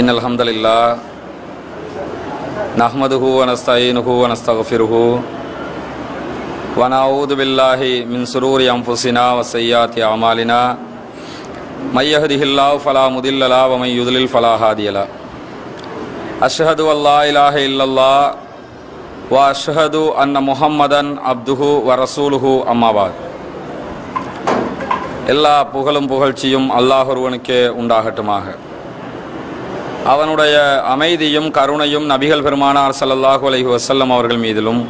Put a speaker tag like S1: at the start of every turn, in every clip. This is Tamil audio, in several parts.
S1: إن الحمد لله نحمده ونستعينه ونستغفره ونعوذ بالله من سرور أنفسنا وسيئات أعمالنا من يهده الله فلا مضل له ومن يضلل فلا هادي له أشهد أن لا إله إلا الله وأشهد أن محمدا عبده ورسوله أما بعد எல்லா புகழும் புகழ்ச்சியும் அல்லாஹ் ஒருவனுக்கே உண்டாகட்டுமாக அவனுடைய அமைதியும் கருணையும் நபிகள் பெருமானார் சல்லல்லாஹு அலஹி வசல்லம் அவர்கள் மீதிலும்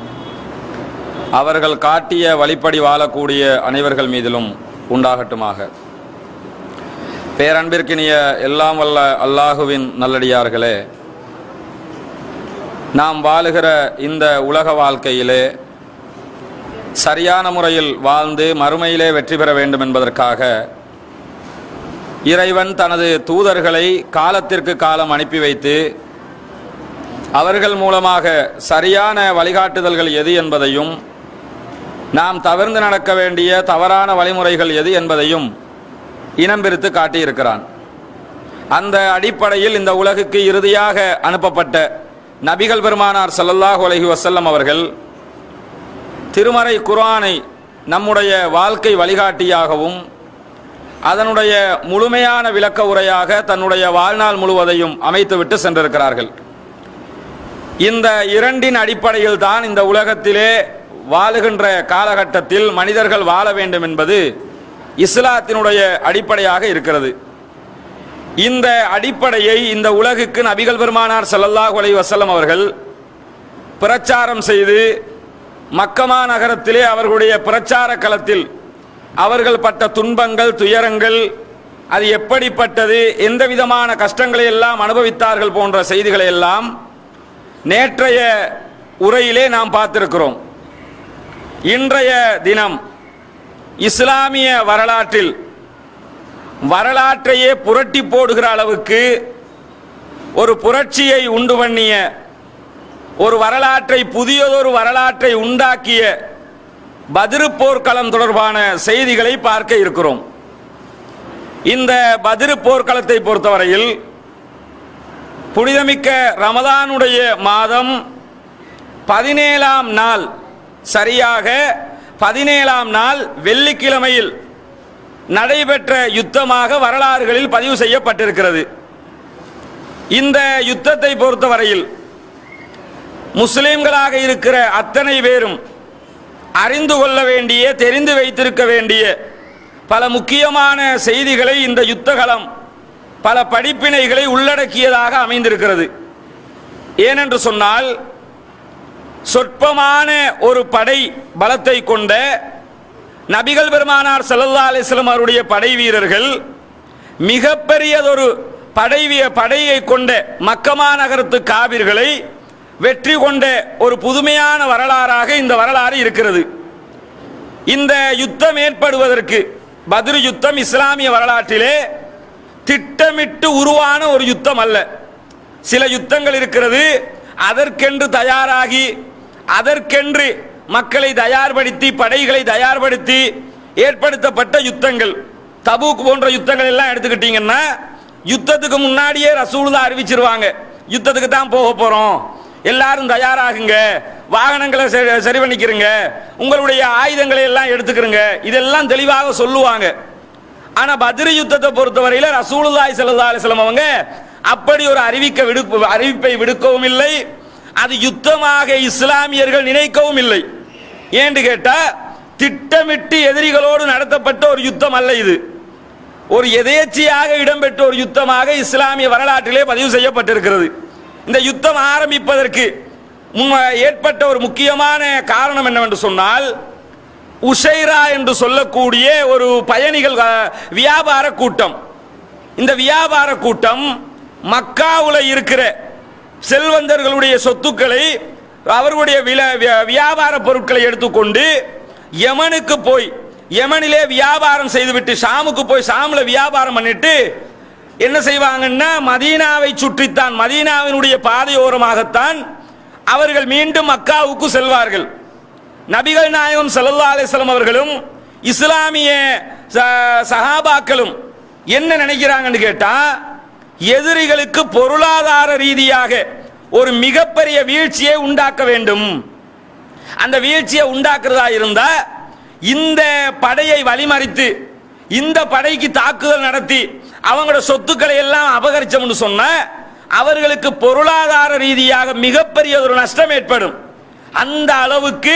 S1: அவர்கள் காட்டிய வழிப்படி வாழக்கூடிய அனைவர்கள் மீதிலும் உண்டாகட்டுமாக. பேரன்பிற்கினிய எல்லாம் வல்ல அல்லாஹுவின் நல்லடியார்களே நாம் வாழுகிற இந்த உலக வாழ்க்கையிலே சரியான முறையில் வாழ்ந்து மறுமையிலே வெற்றி பெற வேண்டும் என்பதற்காக இறைவன் தனது தூதர்களை காலத்திற்கு காலம் அனுப்பி வைத்து அவர்கள் மூலமாக சரியான வழிகாட்டுதல்கள் எது என்பதையும் நாம் தவிர்ந்து நடக்க வேண்டிய தவறான வழிமுறைகள் எது என்பதையும் இனம் பிரித்து காட்டியிருக்கிறான். அந்த அடிப்படையில் இந்த உலகுக்கு இறுதியாக அனுப்பப்பட்ட நபிகள் பெருமானார் சல்லல்லாஹு அலஹி வசல்லம் அவர்கள் திருமறை குர்ஆனை நம்முடைய வாழ்க்கை வழிகாட்டியாகவும் அதனுடைய முழுமையான விளக்க உரையாக தன்னுடைய வாழ்நாள் முழுவதையும் அமைத்துவிட்டு சென்றிருக்கிறார்கள். இந்த இரண்டின் அடிப்படையில் தான் இந்த உலகத்திலே வாழுகின்ற காலகட்டத்தில் மனிதர்கள் வாழ வேண்டும் என்பது இஸ்லாத்தினுடைய அடிப்படையாக இருக்கிறது. இந்த அடிப்படையை இந்த உலகுக்கு நபிகள் பெருமானார் சல்லல்லாஹ் அலைஹி வசலம் அவர்கள் பிரச்சாரம் செய்து மக்கமா நகரத்திலே அவர்களுடைய பிரச்சார களத்தில் அவர்கள் பட்ட துன்பங்கள் துயரங்கள் அது எப்படிப்பட்டது எந்த விதமான கஷ்டங்களை எல்லாம் அனுபவித்தார்கள் போன்ற செய்திகளை எல்லாம் நேற்றைய உரையிலே நாம் பார்த்திருக்கிறோம். இன்றைய தினம் இஸ்லாமிய வரலாற்றில் வரலாற்றையே புரட்டி போடுகிற அளவுக்கு ஒரு புரட்சியை உண்டு பண்ணிய ஒரு வரலாற்றை புதியதொரு வரலாற்றை உண்டாக்கிய பதிரு போர்க்களம் தொடர்பான செய்திகளை பார்க்க இருக்கிறோம். இந்த பதிரு போர்க்களத்தை பொறுத்தவரையில் புனிதமிக்க ரமதானுடைய மாதம் பதினேழாம் நாள் சரியாக பதினேழாம் நாள் வெள்ளிக்கிழமையில் நடைபெற்ற யுத்தமாக வரலாறுகளில் பதிவு செய்யப்பட்டிருக்கிறது. இந்த யுத்தத்தை பொறுத்தவரையில் முஸ்லிம்களாக இருக்கிற அத்தனை பேரும் அறிந்து கொள்ள வேண்டிய தெரிந்து வைத்திருக்க வேண்டிய பல முக்கியமான செய்திகளை இந்த யுத்தகலம் பல படிப்பினைகளை உள்ளடக்கியதாக அமைந்திருக்கிறது. ஏனென்று சொன்னால் சொற்பமான ஒரு படை பலத்தை கொண்ட நபிகள் பெருமானார் சல்லல்லா அலிஸ்லம் அவருடைய படை வீரர்கள் மிகப்பெரியதொரு படை படையை கொண்ட மக்கமா நகரத்து காவிர்களை வெற்றி கொண்ட ஒரு புதுமையான வரலாறாக இந்த வரலாறு இருக்கிறது. இந்த யுத்தம் ஏற்படுவதற்கு பதிரு யுத்தம் இஸ்லாமிய வரலாற்றிலே திட்டமிட்டு உருவான ஒரு யுத்தம் அல்ல. சில யுத்தங்கள் இருக்கிறது அதற்கென்று தயாராகி அதற்கென்று மக்களை தயார்படுத்தி படைகளை தயார்படுத்தி ஏற்படுத்தப்பட்ட யுத்தங்கள். தபூக் போன்ற யுத்தங்கள் எல்லாம் எடுத்துக்கிட்டீங்கன்னா யுத்தத்துக்கு முன்னாடியே ரசூலுதா அறிவிச்சிருவாங்க. யுத்தத்துக்கு தான் போக போகிறோம் எல்லாரும் தயாராகுங்க. வாகனங்களை சரி பண்ணிக்கிறங்க உங்களுடைய ஆயுதங்களை எல்லாம் எடுத்துக்கிறங்க இதெல்லாம் தெளிவாக சொல்லுவாங்க. ஆனா பத்ரி யுத்தத்தை பொறுத்தவரையில ரசூலுல்லாய் சல்லா அலிஸ்லாம் அவங்க அப்படி ஒரு அறிவிக்க விடுப்பு அறிவிப்பை விடுக்கவும் இல்லை. அது யுத்தமாக இஸ்லாமியர்கள் நினைக்கவும் இல்லை. ஏன்னு கேட்டா திட்டமிட்டு எதிரிகளோடு நடத்தப்பட்ட ஒரு யுத்தம் அல்ல இது. ஒரு எதேச்சியாக இடம்பெற்ற ஒரு யுத்தமாக இஸ்லாமிய வரலாற்றிலே பதிவு செய்யப்பட்டிருக்கிறது. இந்த யுத்தம் ஆரம்பிப்பதற்கு ஏற்பட்ட ஒரு முக்கியமான காரணம் என்னவென்று சொன்னால் உஷைரா என்று சொல்லக்கூடிய ஒரு பயணிகள் வியாபார கூட்டம். இந்த வியாபார கூட்டம் மக்காவுல இருக்கிற செல்வந்தர்களுடைய சொத்துக்களை அவர்களுடைய வியாபார பொருட்களை எடுத்துக்கொண்டு யமனுக்கு போய் யமனிலே வியாபாரம் செய்துவிட்டு ஷாமுக்கு போய் ஷாமில் வியாபாரம் பண்ணிட்டு என்ன செய்வாங்கன்னா மதீனாவை சுற்றித்தான் மதீனாவினுடைய பாதையோரமாகத்தான் அவர்கள் மீண்டும் மக்காவுக்கு செல்வார்கள். நபிகள் நாயகம் சல்லா அலிஸ்லாம் அவர்களும் இஸ்லாமிய சஹாபாக்களும் என்ன நினைக்கிறாங்கன்னு கேட்டா எதிரிகளுக்கு பொருளாதார ரீதியாக ஒரு மிகப்பெரிய வீழ்ச்சியை உண்டாக்க வேண்டும். அந்த வீழ்ச்சியை உண்டாக்குறதா இருந்தா இந்த படையை வழிமறித்து இந்த படைக்கு தாக்குதல் நடத்தி அவங்களோட சொத்துக்களை எல்லாம் அபகரிச்சோம்னு சொன்ன அவர்களுக்கு பொருளாதார ரீதியாக மிகப்பெரிய ஒரு நஷ்டம் ஏற்படும். அந்த அளவுக்கு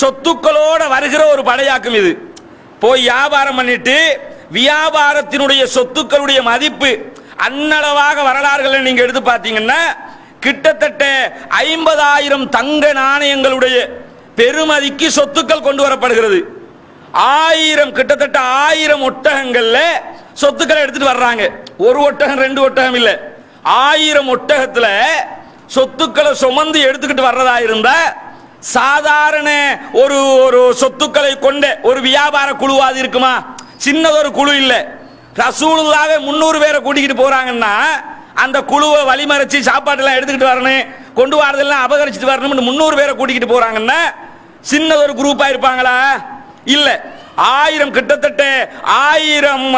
S1: சொத்துக்களோட வருகிற ஒரு படையாக்கும் இது. போய் வியாபாரம் பண்ணிட்டு வியாபாரத்தினுடைய சொத்துக்களுடைய மதிப்பு அன்னளவாக வரலாறுகளை நீங்க எடுத்து பார்த்தீங்கன்னா கிட்டத்தட்ட ஐம்பதாயிரம் தங்க நாணயங்களுடைய பெருமதிக்கு சொத்துக்கள் கொண்டு வரப்படுகிறது. ஆயிரம் கிட்டத்தட்ட ஆயிரம் ஒட்டகங்கள்ல சொத்துக்களை எடுத்துட்டு வர்றாங்க. ஒரு ஒட்டகம் ரெண்டு ஒட்டகம் இல்ல. ஆயிரம் ஒட்டகத்துல சொத்துக்களை சுமந்து எடுத்துக்கிட்டு வர்றதா இருந்தா சாதாரண ஒரு ஒரு சொத்துக்களை கொண்ட ஒரு வியாபார குழுவாது இருக்குமா? சின்னதொரு குழு இல்ல. ரசூலுல்லாவே முன்னூறு பேரை கூட்டிக்கிட்டு போறாங்கன்னா அந்த குழுவை வழிமறைச்சு சாப்பாட்டெல்லாம் எடுத்துக்கிட்டு வரணும் கொண்டு வரதெல்லாம் அபகரிச்சுட்டு வரணும்னு முன்னூறு பேரை கூட்டிக்கிட்டு போறாங்கன்னா சின்னதொரு குரூப்பா இருப்பாங்களா? இல்ல ஆயிரம் கிட்டத்தட்ட ஆயிரம்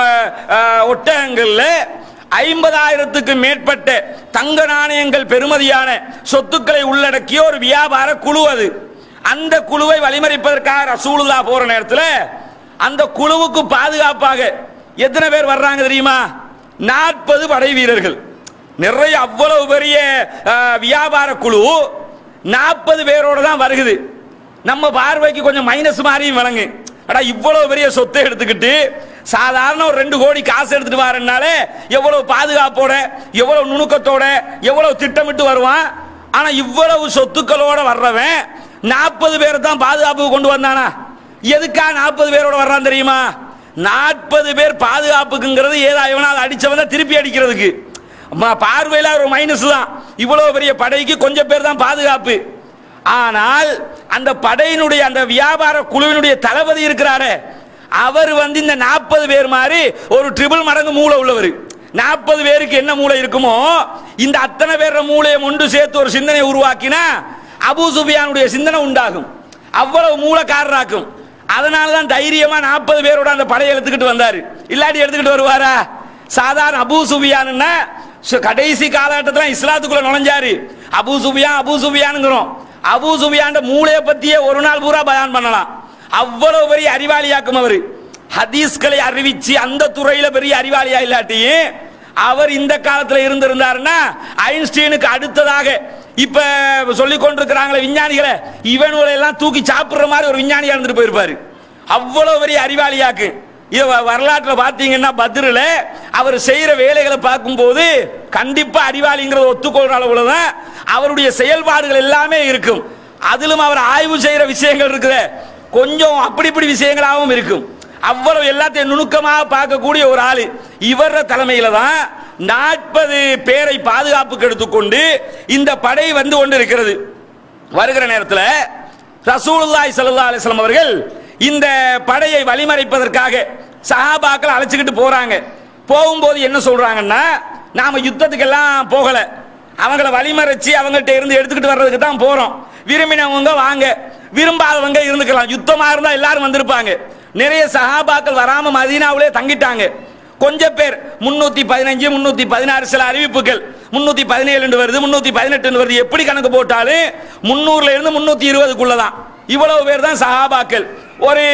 S1: ஒட்டகங்கள்ல ஐம்பதாயிரத்துக்கு மேற்பட்ட தங்க நாணயங்கள் பெறுமதியான சொத்துக்களை உள்ளடக்கிய ஒரு வியாபார குழு அது. அந்த குழுவை வழிமறிப்பதற்காக ரசூலுல்லா போற நேரத்தில் அந்த குழுவுக்கு பாதுகாப்பாக எத்தனை பேர் வர்றாங்க தெரியுமா? நாற்பது படை வீரர்கள். நிறைய அவ்வளவு பெரிய வியாபார குழு நாற்பது பேரோட தான் வருகுது. நம்ம பார்வைக்கு கொஞ்சம் மைனஸ் மாதிரியும் விளங்கு. அடா இவ்வளவு பெரிய சொத்தை எடுத்துக்கிட்டு சாதாரண ஒரு ரெண்டு கோடி காசு எடுத்துட்டு வரனாலே எவ்வளவு பாதுகாப்போட எவ்வளவு நுணுக்கத்தோட எவ்வளவு திட்டமிட்டு வருவான்? ஆனா இவ்வளவு சொத்துக்களோட வர்றவன் நாற்பது பேரை தான் பாதுகாப்பு கொண்டு வந்தானா? எதுக்கா நாற்பது பேரோட வர்றான் தெரியுமா? நாற்பது பேர் பாதுகாப்புக்குங்கிறது ஏதா இவனால் அடிச்சவன் தான் திருப்பி அடிக்கிறதுக்கு. ம- பார்வையில ஒரு மைனஸ் தான். இவ்வளவு பெரிய படைக்கு கொஞ்சம் பேர் தான் பாதுகாப்பு. ஆனால் அந்த படையினுடைய அந்த வியாபார குழுவினுடைய தளபதி இருக்கிறாரே அவர் வந்து இந்த நாற்பது பேர் மாதிரி ஒரு ட்ரிபிள் மடங்கு மூளை உள்ளவர். நாற்பது பேருக்கு என்ன மூளை இருக்குமோ இந்த அத்தனை பேர் மூளையை ஒன்று சேர்த்து ஒரு சிந்தனை உருவாக்கினா அபு சுபியானுடைய சிந்தனை உண்டாகும். அவ்வளவு மூளைக்காரராக்கும். அதனால தான் தைரியமா நாற்பது பேரோட அந்த படையை எடுத்துக்கிட்டு வந்தாரு. இல்லாட்டி எடுத்துக்கிட்டு வருவாரா? சாதாரண அபு சுபியானுன்னா கடைசி காலகட்டத்தில் இஸ்லாத்துக்குள்ள நுழைஞ்சாரு. அபு சுபியான் அபு சுபியானுங்கிறோம் அபு சுபியான் மூளையை பத்தியே ஒரு நாள் பூரா பயான் பண்ணலாம். அவ்வளவு பெரிய அறிவாளியாக்கும் அவர். ஹதீஸ்களை அறிவிச்சு அந்த துறையில பெரிய அறிவாளியா இல்லாட்டியும் அவர் இந்த காலத்துல இருந்திருந்தாருன்னா ஐன்ஸ்டீனுக்கு அடுத்ததாக இப்ப சொல்லி கொண்டிருக்கிறாங்களே விஞ்ஞானிகளை இவனுகளை எல்லாம் தூக்கி சாப்பிடுற மாதிரி ஒரு விஞ்ஞானியா இருந்துட்டு போயிருப்பாரு. அவ்வளவு பெரிய அறிவாளியாக்கு. வரலாற்றில் பார்த்தீங்கன்னா பத்ரில் அவர் செய்கிற வேலைகளை பார்க்கும்போது கண்டிப்பாக அறிவாளிங்கிறத ஒத்துக்கொள்கிற அளவில் தான் அவருடைய செயல்பாடுகள் எல்லாமே இருக்கும். அதிலும் அவர் ஆய்வு செய்கிற விஷயங்கள் இருக்குது. கொஞ்சம் அப்படி இப்படி விஷயங்களாகவும் இருக்கும். அவ்வளவு எல்லாத்தையும் நுணுக்கமாக பார்க்கக்கூடிய ஒரு ஆள் இவர தலைமையில தான் நாற்பது பேரை பாதுகாப்புக்கு எடுத்துக்கொண்டு இந்த படை வந்து கொண்டு இருக்கிறது வருகிற நேரத்தில் ரசூலுல்லாய் சல்லா அலிஸ்லாம் அவர்கள் இந்த படையை வழிமறைப்பதற்காக சஹாபாக்கள் அழைச்சிக்கிட்டு போறாங்க. போகும்போது என்ன சொல்றாங்கன்னா நாம யுத்தத்துக்கெல்லாம் போகல. அவங்கள வழிமறைச்சு அவங்கள்ட்ட இருந்து எடுத்துக்கிட்டு வர்றதுக்கு தான் போறோம். விரும்பினவங்க வாங்க. விரும்பாதவங்க இருந்துக்கலாம். யுத்தமா இருந்தா எல்லாரும் வந்திருப்பாங்க. நிறைய சஹாபாக்கள் வராம மதீனாவிலே தங்கிட்டாங்க. கொஞ்சம் பேர் முன்னூத்தி பதினஞ்சு முன்னூத்தி பதினாறு சில அறிவிப்புகள். முன்னூத்தி பதினேழு வருது முன்னூத்தி பதினெட்டு வருது. எப்படி கணக்கு போட்டாலும் முன்னூறுல இருந்து முன்னூத்தி இருபதுக்குள்ளதான். இவ்வளவு பேர் தான் சஹாபாக்கள். ஒரு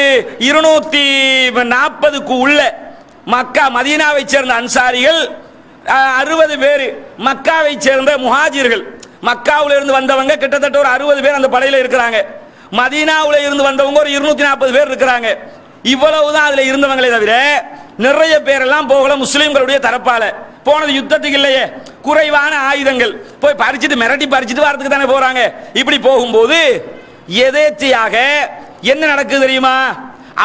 S1: இருநூத்தி நாற்பதுக்கு உள்ள மக்கா மதீனாவை சேர்ந்த அன்சாரிகள் அறுபது பேர். மக்காவை சேர்ந்த முஹாஜிர்கள். மக்காவில் இருந்து வந்தவங்க கிட்டத்தட்ட ஒரு அறுபது பேர் அந்த படையில் இருக்கிறாங்க. மதீனாவில் இருந்து வந்தவங்க ஒரு இருநூத்தி நாற்பது பேர் இருக்கிறாங்க. இவ்வளவுதான் அதுல இருந்தவங்களே தவிர நிறைய பேரெல்லாம் போகல முஸ்லீம்களுடைய தரப்பால. போனது யுத்தத்துக்கு இல்லையே. குறைவான ஆயுதங்கள். போய் பறிச்சுட்டு மிரட்டி பறிச்சுட்டு வரதுக்கு தானே போறாங்க. இப்படி போகும்போது எதேச்சியாக என்ன நடக்குது தெரியுமா?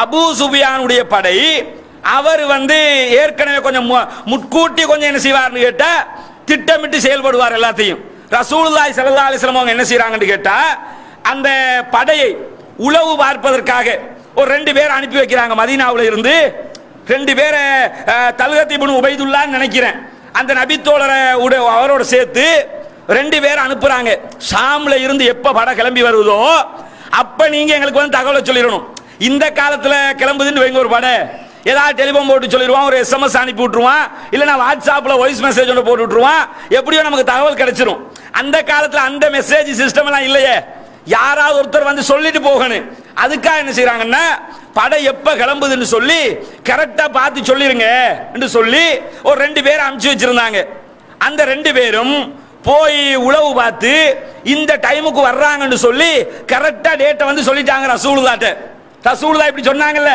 S1: அபு சுபியானுடைய படை அவர் வந்து ஏற்கனவே கொஞ்சம் மு- முட்கூட்டி கொஞ்சம் என்ன செய்வார்னு கேட்டா திட்டமிட்டு செயல்படுவார் எல்லாத்தையும். ரசூலுல்லாய் சல்லா அலைஹி அவங்க என்ன செய்யறாங்கன்னு கேட்டா அந்த படையை உளவு பார்ப்பதற்காக ஒரு ரெண்டு பேர் அனுப்பி வைக்கிறாங்க. மதீனாவில் இருந்து ரெண்டு பேரை தல்கத் இப்னு உபைதுல்லான்னு நினைக்கிறேன். அந்த நபித்தோழரை உட- அவரோட சேர்த்து ரெண்டு பேர் அனுப்புறாங்க. ஷாம்ல இருந்து எப்ப படை கிளம்பி வருவதோ அப்ப நீங்க எங்களுக்கு வந்து தகவலை சொல்லிடணும். இந்த காலத்துல கிளம்புதுன்னு வைங்க ஒரு படை ஏதாவது டெலிஃபோன் போட்டு சொல்லிடுவான் ஒரு எஸ்எம்எஸ் அனுப்பி விட்டுருவான் இல்லைன்னா வாட்ஸ்அப்ல வாய்ஸ் மெசேஜ் ஒன்று போட்டு விட்டுருவான் எப்படியோ நமக்கு தகவல் கிடைச்சிரும். அந்த காலத்துல அந்த மெசேஜ் சிஸ்டம் எல்லாம் இல்லையே. யாராவது ஒருத்தர் வந்து சொல்லிட்டு போகணும். அதுக்காக என்ன செய்யறாங்கன்னா படை எப்ப கிளம்புதுன்னு சொல்லி கரெக்டா பார்த்து சொல்லிருங்க சொல்லி ஒரு ரெண்டு பேரை அனுப்பிச்சு வச்சிருந்தாங்க. அந்த ரெண்டு பேரும் போய் உளவு பார்த்து இந்த டைமுக்கு வர்றாங்கன்னு சொல்லி கரெக்டா டேட்டை வந்து சொல்லிட்டாங்க ரசூலுல்லாட்ட. ரசூலுல்லா இப்படி சொன்னாங்கல்ல?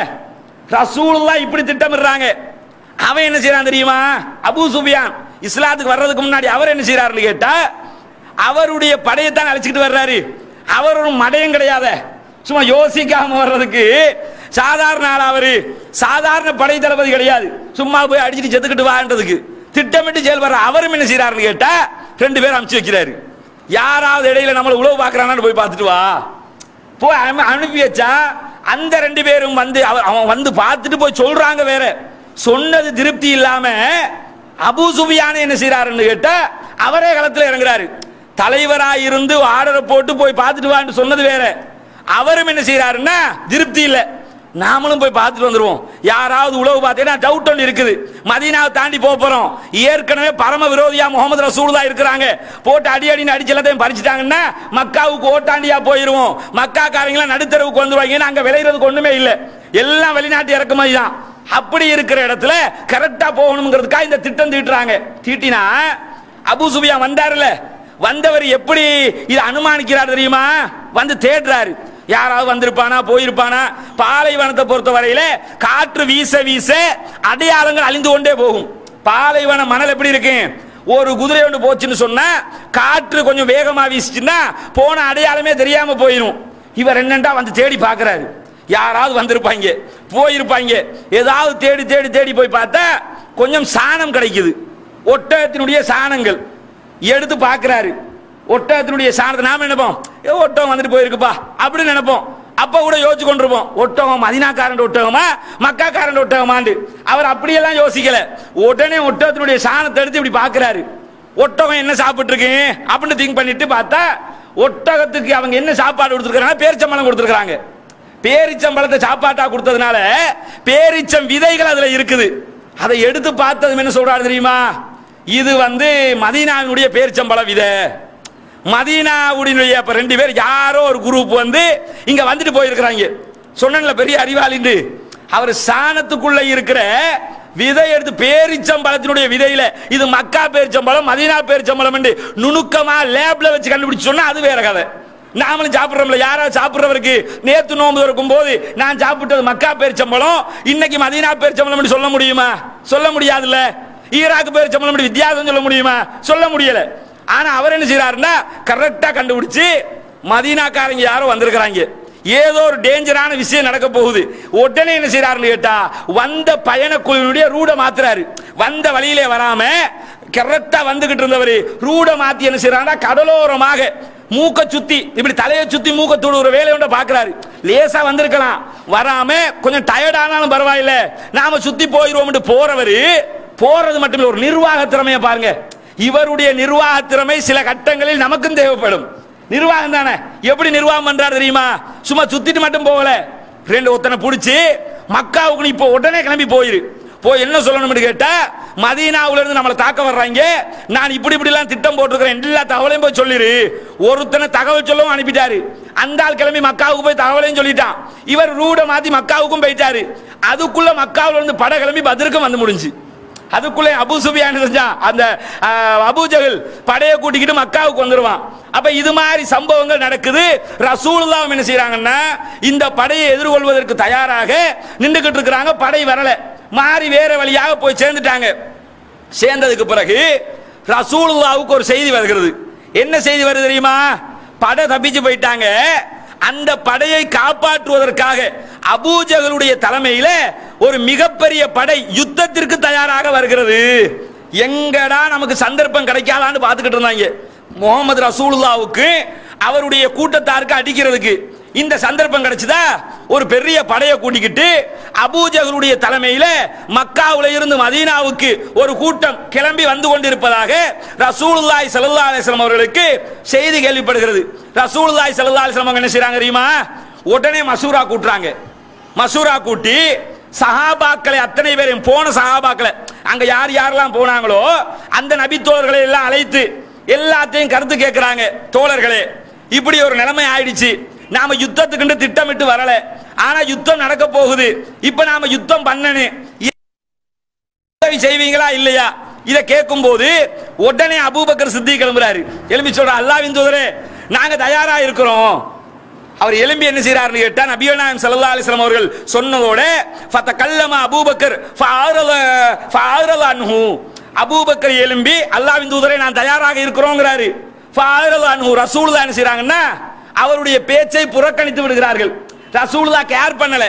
S1: ரசூலுல்லா இப்படி திட்டமிடுறாங்க. அவன் என்ன செய்யறான் தெரியுமா? அபு சுபியான் இஸ்லாத்துக்கு வர்றதுக்கு முன்னாடி அவர் என்ன செய்யறாருன்னு கேட்டா அவருடைய படையைத்தான் அழைச்சிக்கிட்டு வர்றாரு. அவர் ஒரு மடையும் கிடையாத. சும்மா யோசிக்காம வர்றதுக்கு சாதாரண ஆள் அவரு. சாதாரண படை தளபதி கிடையாது. சும்மா போய் அடிச்சுட்டு செத்துக்கிட்டு வான்றதுக்கு. திட்டமிட்டு செயல்படுற அவரும் என்ன செய்யறாருன்னு கேட்டா ரெண்டு பேரும் அனுப்பிச்சு வைக்கிறாரு. யாராவது இடையில நம்மளை உழவு பார்க்கறானான்னு போய் பார்த்துட்டு வா. போய் அனுப்பி வச்சா அந்த ரெண்டு பேரும் வந்து அவன் வந்து பார்த்துட்டு போய் சொல்றாங்க வேற. சொன்னது திருப்தி இல்லாம அபு சுபியான என்ன செய்யறாருன்னு கேட்டா அவரே களத்துல இறங்குறாரு. தலைவராக இருந்து ஆர்டரை போட்டு போய் பார்த்துட்டு வான்னு சொன்னது வேற. அவரும் என்ன செய்யறாருன்னா திருப்தி இல்லை. நாமளும் போய் பார்த்துட்டு வந்துடுவோம் யாராவது உழவு பார்த்தீங்கன்னா டவுட் ஒன்று இருக்குது. மதீனாவை தாண்டி போக போகிறோம் ஏற்கனவே பரம விரோதியா முகமது ரசூலுல்லா இருக்கிறாங்க. போட்டு அடி அடின்னு அடிச்சு எல்லாத்தையும் பறிச்சுட்டாங்கன்னா மக்காவுக்கு ஓட்டாண்டியா போயிருவோம். மக்கா காரங்களாம் நடுத்தரவுக்கு வந்துருவாங்க. அங்கே விளையிறதுக்கு ஒன்றுமே இல்லை. எல்லாம் வெளிநாட்டு இறக்குமதி தான். அப்படி இருக்கிற இடத்துல கரெக்டாக போகணுங்கிறதுக்காக இந்த திட்டம் தீட்டுறாங்க. தீட்டினா அபு சுபியா வந்தார்ல வந்தவர் எப்படி இதை அனுமானிக்கிறார் தெரியுமா? வந்து தேடுறாரு. யாராவது வந்திருப்பானா போயிருப்பானா? பாலைவனத்தை பொறுத்த வரையில காற்று வீச வீச அடையாளங்கள் அழிந்து கொண்டே போகும். பாலைவன மணல் எப்படி இருக்கு? ஒரு குதிரை ஒன்று போச்சுன்னு சொன்னா காற்று கொஞ்சம் வேகமா வீசிச்சுன்னா போன அடையாளமே தெரியாம போயிடும் இவர் என்னண்டா வந்து தேடி பார்க்கறாரு? யாராவது வந்திருப்பாங்க போயிருப்பாங்க. ஏதாவது தேடி தேடி தேடி போய் பார்த்தா கொஞ்சம் சாணம் கிடைக்குது. ஒட்டகத்தினுடைய சாணங்கள் எடுத்து பார்க்கிறாரு. ஒட்டகத்தினுடைய சாணத்தை நாம நினைப்போம்? ஏ ஒட்டகம் வந்துட்டு போயிருக்குப்பா. அப்படின்னு நினைப்போம். அப்ப கூட யோசிச்சு கொண்டிருப்போம். ஒட்டகம் மதினாக்காரன் ஒட்டகமா மக்காக்காரன் ஒட்டகமாண்டு. அவர் அப்படியெல்லாம் யோசிக்கல. உடனே ஒட்டகத்தினுடைய சாணத்தை எடுத்து இப்படி பாக்குறாரு. ஒட்டகம் என்ன சாப்பிட்டு இருக்கு அப்படின்னு திங்க் பண்ணிட்டு பார்த்தா ஒட்டகத்துக்கு அவங்க என்ன சாப்பாடு கொடுத்துருக்காங்க பேரிச்சம்பழம் கொடுத்துருக்காங்க பேரிச்சம்பழத்தை சாப்பாட்டா கொடுத்ததுனால பேரிச்சம் விதைகள் அதுல இருக்குது. அதை எடுத்து பார்த்தது என்ன சொல்றாரு தெரியுமா? இது வந்து மதீனாவினுடைய பேரிச்சம்பழ விதை. மதீனாவுடைய இப்போ ரெண்டு பேர் யாரோ ஒரு குரூப் வந்து இங்கே வந்துட்டு போயிருக்கிறாங்க. சொன்னல பெரிய அறிவாளின்னு அவர் சாணத்துக்குள்ள இருக்கிற விதை எடுத்து பேரிச்சம்பழத்தினுடைய விதையில இது மக்கா பேரிச்சம்பழம் மதீனா பேரிச்சம்பழம் என்று நுணுக்கமா லேப்ல வச்சு கண்டுபிடிச்சு சொன்னா அது வேற கதை. நாமளும் சாப்பிட்றோம்ல யாராவது சாப்பிட்றவருக்கு நேத்து நோம்பு இருக்கும் போது நான் சாப்பிட்டது மக்கா பேரிச்சம்பழம் இன்னைக்கு மதீனா பேரிச்சம்பழம் சொல்ல முடியுமா? சொல்ல முடியாதுல்ல. ஈராக்கு பேரிச்சம்பழம் வித்தியாசம் சொல்ல முடியுமா? சொல்ல முடியல. ஆனா அவர் என்ன செய்யறாருன்னா கரெக்டா கண்டுபிடிச்சு மதீனாக்காரங்க யாரோ வந்திருக்கிறாங்க. ஏதோ ஒரு டேஞ்சரான விஷயம் நடக்க போகுது. உடனே என்ன செய்யறாருன்னு கேட்டா வந்த பயணக்குழுவினுடைய ரூட மாத்துறாரு. வந்த வழியிலே வராம கரெக்டா வந்துகிட்டு இருந்தவர் ரூட மாத்தி என்ன செய்யறாருன்னா கடலோரமாக மூக்க சுத்தி இப்படி தலையை சுத்தி மூக்க தொடுற வேலையை ஒன்றை பாக்குறாரு லேசா வந்திருக்கலாம். வராம கொஞ்சம் டயர்ட் ஆனாலும் பரவாயில்ல. நாம சுத்தி போயிருவோம் போறவரு போறது மட்டும் இல்லை ஒரு நிர்வாக திறமையை பாருங்க. இவருடைய நிர்வாக திறமை சில கட்டங்களில் நமக்கும் தேவைப்படும். நிர்வாகம் தானே? எப்படி நிர்வாகம் பண்றாரு தெரியுமா? சும்மா சுத்திட்டு மட்டும் போகல. ரெண்டு ஒருத்தனை பிடிச்சி மக்காவுக்கு நீ இப்போ உடனே கிளம்பி போயிரு. போய் என்ன சொல்லணும்னு கேட்டா மதீனாவுல இருந்து நம்மளை தாக்க வர்றாங்க. நான் இப்படி இப்படி எல்லாம் திட்டம் போட்டிருக்கிறேன். எல்லா தகவலையும் போய் சொல்லிரு. ஒருத்தனை தகவல் சொல்லவும் அனுப்பிட்டாரு. அந்த ஆள் கிளம்பி மக்காவுக்கு போய் தகவலையும் சொல்லிட்டான். இவர் ரூட மாத்தி மக்காவுக்கும் போயிட்டாரு. அதுக்குள்ள மக்காவுல இருந்து பட கிளம்பி பதிலுக்கும் வந்து முடிஞ்சு. அதுக்குள்ளே அபு சுபியான் செஞ்சான் அந்த அபுஜகல் ஜஹல் படையை கூட்டிக்கிட்டு மக்காவுக்கு வந்துருவான். அப்ப இது மாதிரி சம்பவங்கள் நடக்குது. ரசூலுல்லாம் என்ன செய்கிறாங்கன்னா இந்த படையை எதிர்கொள்வதற்கு தயாராக நின்றுகிட்டு இருக்கிறாங்க. படை வரல. மாறி வேற வழியாக போய் சேர்ந்துட்டாங்க. சேர்ந்ததுக்கு பிறகு ரசூலுல்லாவுக்கு ஒரு செய்தி வருகிறது. என்ன செய்தி வருது தெரியுமா? படை தப்பிச்சு போயிட்டாங்க. அந்த படையை காப்பாற்றுவதற்காக அபூஜகளுடைய தலைமையில ஒரு மிகப்பெரிய படை யுத்தத்திற்கு தயாராக வருகிறது. எங்கடா நமக்கு சந்தர்ப்பம் கிடைக்காதான்னு பார்த்துக்கிட்டு இருந்தாங்க. முகமது ரசூலுல்லாவுக்கு அவருடைய கூட்டத்தாருக்கு அடிக்கிறதுக்கு இந்த சந்தர்ப்பம் கிடைச்சதா? ஒரு பெரிய படையை கூட்டிக்கிட்டு அபூஜகளுடைய தலைமையில மக்காவுல இருந்து மதீனாவுக்கு ஒரு கூட்டம் கிளம்பி வந்து கொண்டிருப்பதாக ரசூலுல்லாய் சல்லா அலிஸ்லாம் அவர்களுக்கு செய்தி கேள்விப்படுகிறது. ரசூலுல்லாய் சல்லா அலிஸ்லாம் என்ன செய்யறாங்க தெரியுமா? உடனே மசூரா கூட்டுறாங்க. மசூரா கூட்டி சஹாபாக்களை அத்தனை பேரையும் போன சஹாபாக்களை அங்க யார் யாரெல்லாம் போனாங்களோ அந்த நபித்தோழர்களை எல்லாம் அழைத்து எல்லாத்தையும் கருத்து கேட்கிறாங்க தோழர்களே. இப்படி ஒரு நிலைமை ஆயிடுச்சு. நாம யுத்தத்துக்கு திட்டமிட்டு வரல. ஆனா யுத்தம் நடக்க போகுது. இப்ப நாம யுத்தம் பண்ணணும் உதவி செய்வீங்களா இல்லையா? இதை கேட்கும் போது உடனே அபூபக்கர் சித்தி கிளம்புறாரு. எலும்பி சொல்ற அல்லாவின் தூதரே நாங்க தயாரா இருக்கிறோம். அவர் எலும்பி என்ன செய்யறாருன்னு கேட்டா நபிகள் நாயம் ஸல்லல்லாஹு அவர்கள் சொன்னதோட ஃபத்த கல்லமா அபூபக்கர் ஃபஅரல அன்ஹு. அபூபக்கர் எலும்பி அல்லாவின் தூதரை நான் தயாராக இருக்கிறோங்கிறாரு. ஃபஅரல அன்ஹு. ரசூலுல்லாஹ் என்ன செய்றாங்கன்னா அவருடைய பேச்சை புறக்கணித்து விடுகிறார்கள். ரசூலுல்லாஹ் கேர் பண்ணல.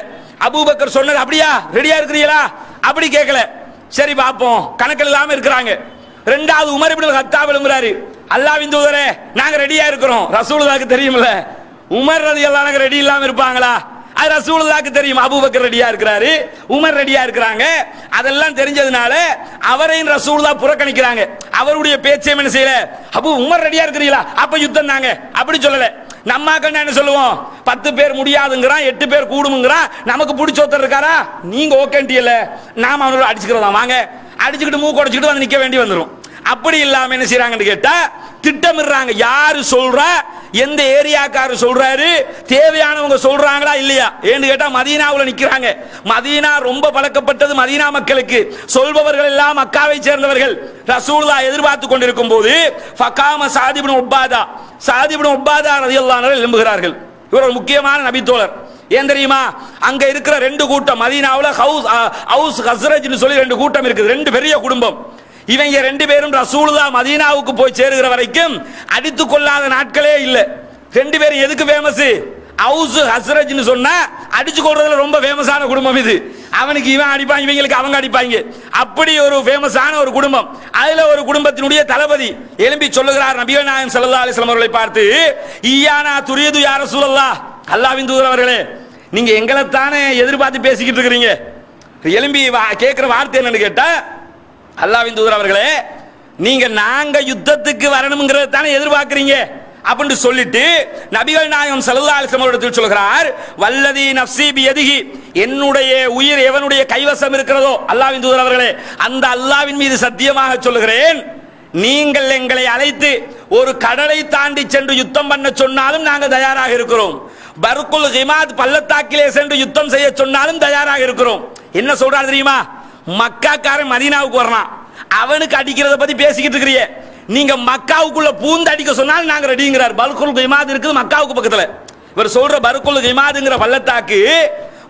S1: அபூபக்கர் சொன்னது அப்படியா? ரெடியா இருக்கிறீங்களா? அப்படி கேட்கல. சரி பார்ப்போம். கணக்கில் இல்லாம இருக்கிறாங்க. ரெண்டாவது உமர் இப்படி ஹத்தாப் விளம்புறாரு. அல்லாவின் தூதரே நாங்க ரெடியா இருக்கிறோம். ரசூலுல்லாஹ்க்கு தெரியுமில்ல உமர் ரதி அன்ஹு ரெடி இல்லாம இருப்பாங்களா? அது ரசூலுல்லாக்கு தெரியும். அபூபக்கர் ரெடியா இருக்கிறாரு. உமர் ரெடியா இருக்கிறாங்க. அதெல்லாம் தெரிஞ்சதுனால அவரையும் ரசூலுல்லா புறக்கணிக்கிறாங்க. அவருடைய பேச்சையும் என்ன செய்யல? அபு உமர் ரெடியா இருக்கிறீங்களா? அப்ப யுத்தம் தாங்க. அப்படி சொல்லல. நம்ம என்ன சொல்லுவோம்? பத்து பேர் முடியாதுங்கிறான் எட்டு பேர் கூடுமுங்கிறான். நமக்கு பிடிச்ச ஒருத்தர் இருக்காரா? நீங்க ஓகேன்ட்டியல நாம அவனோட அடிச்சுக்கிறதா வாங்க. அடிச்சுக்கிட்டு மூக்கு உடச்சிக்கிட்டு வந்து நிக்க வேண்டி வந்துடும் அப்படி இல்லாம என்ன செய்யறாங்கன்னு கேட்டா திட்டமிடுறாங்க. யாரு சொல்றா? எந்த ஏரியாக்காரர் சொல்றாரு? தேவையானவங்க சொல்றாங்களா இல்லையா? ஏன்னு கேட்டா மதீனாவில் நிக்கிறாங்க. மதீனா ரொம்ப பழக்கப்பட்டது மதீனா மக்களுக்கு. சொல்பவர்கள் எல்லாம் மக்காவை சேர்ந்தவர்கள். ரசூலா எதிர்பார்த்து கொண்டிருக்கும் போது ஃபகாம சாதிபின் உப்பாதா. சாதிபின் உப்பாதா ரதியல்லாஹு எழும்புகிறார்கள். இவர் ஒரு முக்கியமான நபித்தோழர். ஏன் தெரியுமா? அங்க இருக்கிற ரெண்டு கூட்டம் மதீனாவில் ஹவுஸ் ஹவுஸ் ஹஸ்ரஜ்னு சொல்லி ரெண்டு கூட்டம் இருக்குது. ரெண்டு பெரிய குடும்பம். இவங்க ரெண்டு பேரும் ரசூலுல்லா மதீனாவுக்கு போய் சேருகிற வரைக்கும் அடித்துக் கொள்ளாத நாட்களே இல்லை. ரெண்டு பேரும் எதுக்கு ஃபேமஸ் ஹவுஸ் ஹஸ்ரஜ்னு சொன்னா அடிச்சு கொள்றதுல ரொம்ப ஃபேமஸான குடும்பம் இது. அவனுக்கு இவன் அடிப்பான் இவங்களுக்கு அவங்க அடிப்பாங்க. அப்படி ஒரு ஃபேமஸான ஒரு குடும்பம். அதுல ஒரு குடும்பத்தினுடைய தளபதி எலும்பி சொல்லுகிறார் நபிகள் நாயம் ஸல்லல்லாஹு அவர்களை பார்த்து ஈயானா துரியது யார சூழல்லா அல்லாவின் தூதர் அவர்களே நீங்க எங்களை தானே எதிர்பார்த்து பேசிக்கிட்டு இருக்கிறீங்க? எலும்பி வா- கேட்கிற வார்த்தை என்னன்னு கேட்டா அல்லாவின் தூதர் அவர்களே நீங்க நாங்க யுத்தத்துக்கு வரணுங்கிறத தானே எதிர்பார்க்கறீங்க. அப்படின்னு சொல்லிட்டு நபிகள் நாயகம் ஸல்லல்லாஹு அலைஹி சொல்கிறார் வல்லதி நஃப்ஸி எதுகி என்னுடைய உயிர் எவனுடைய கைவசம் இருக்கிறதோ அல்லாவின் தூதர் அவர்களே அந்த அல்லாஹ்வின் மீது சத்தியமாக சொல்லுகிறேன் நீங்கள் எங்களை அழைத்து ஒரு கடலை தாண்டி சென்று யுத்தம் பண்ண சொன்னாலும் நாங்கள் தயாராக இருக்கிறோம். பருக்குல் ஹிமாத் பள்ளத்தாக்கிலே சென்று யுத்தம் செய்ய சொன்னாலும் தயாராக இருக்கிறோம். என்ன சொல்றாரு தெரியுமா? மக்காக்காரன் மதீனாவுக்கு வர்றான் அவனுக்கு அடிக்கிறத பத்தி பேசிக்கிட்டு இருக்கிறியே. நீங்க மக்காவுக்குள்ள பூந்து அடிக்க சொன்னாலும் நாங்க ரெடிங்கிறார் பருக்குல் ஹிமாத் இருக்குது மக்காவுக்கு பக்கத்துல. இவர் சொல்ற பருக்குல் கைமாதுங்கிற பள்ளத்தாக்கு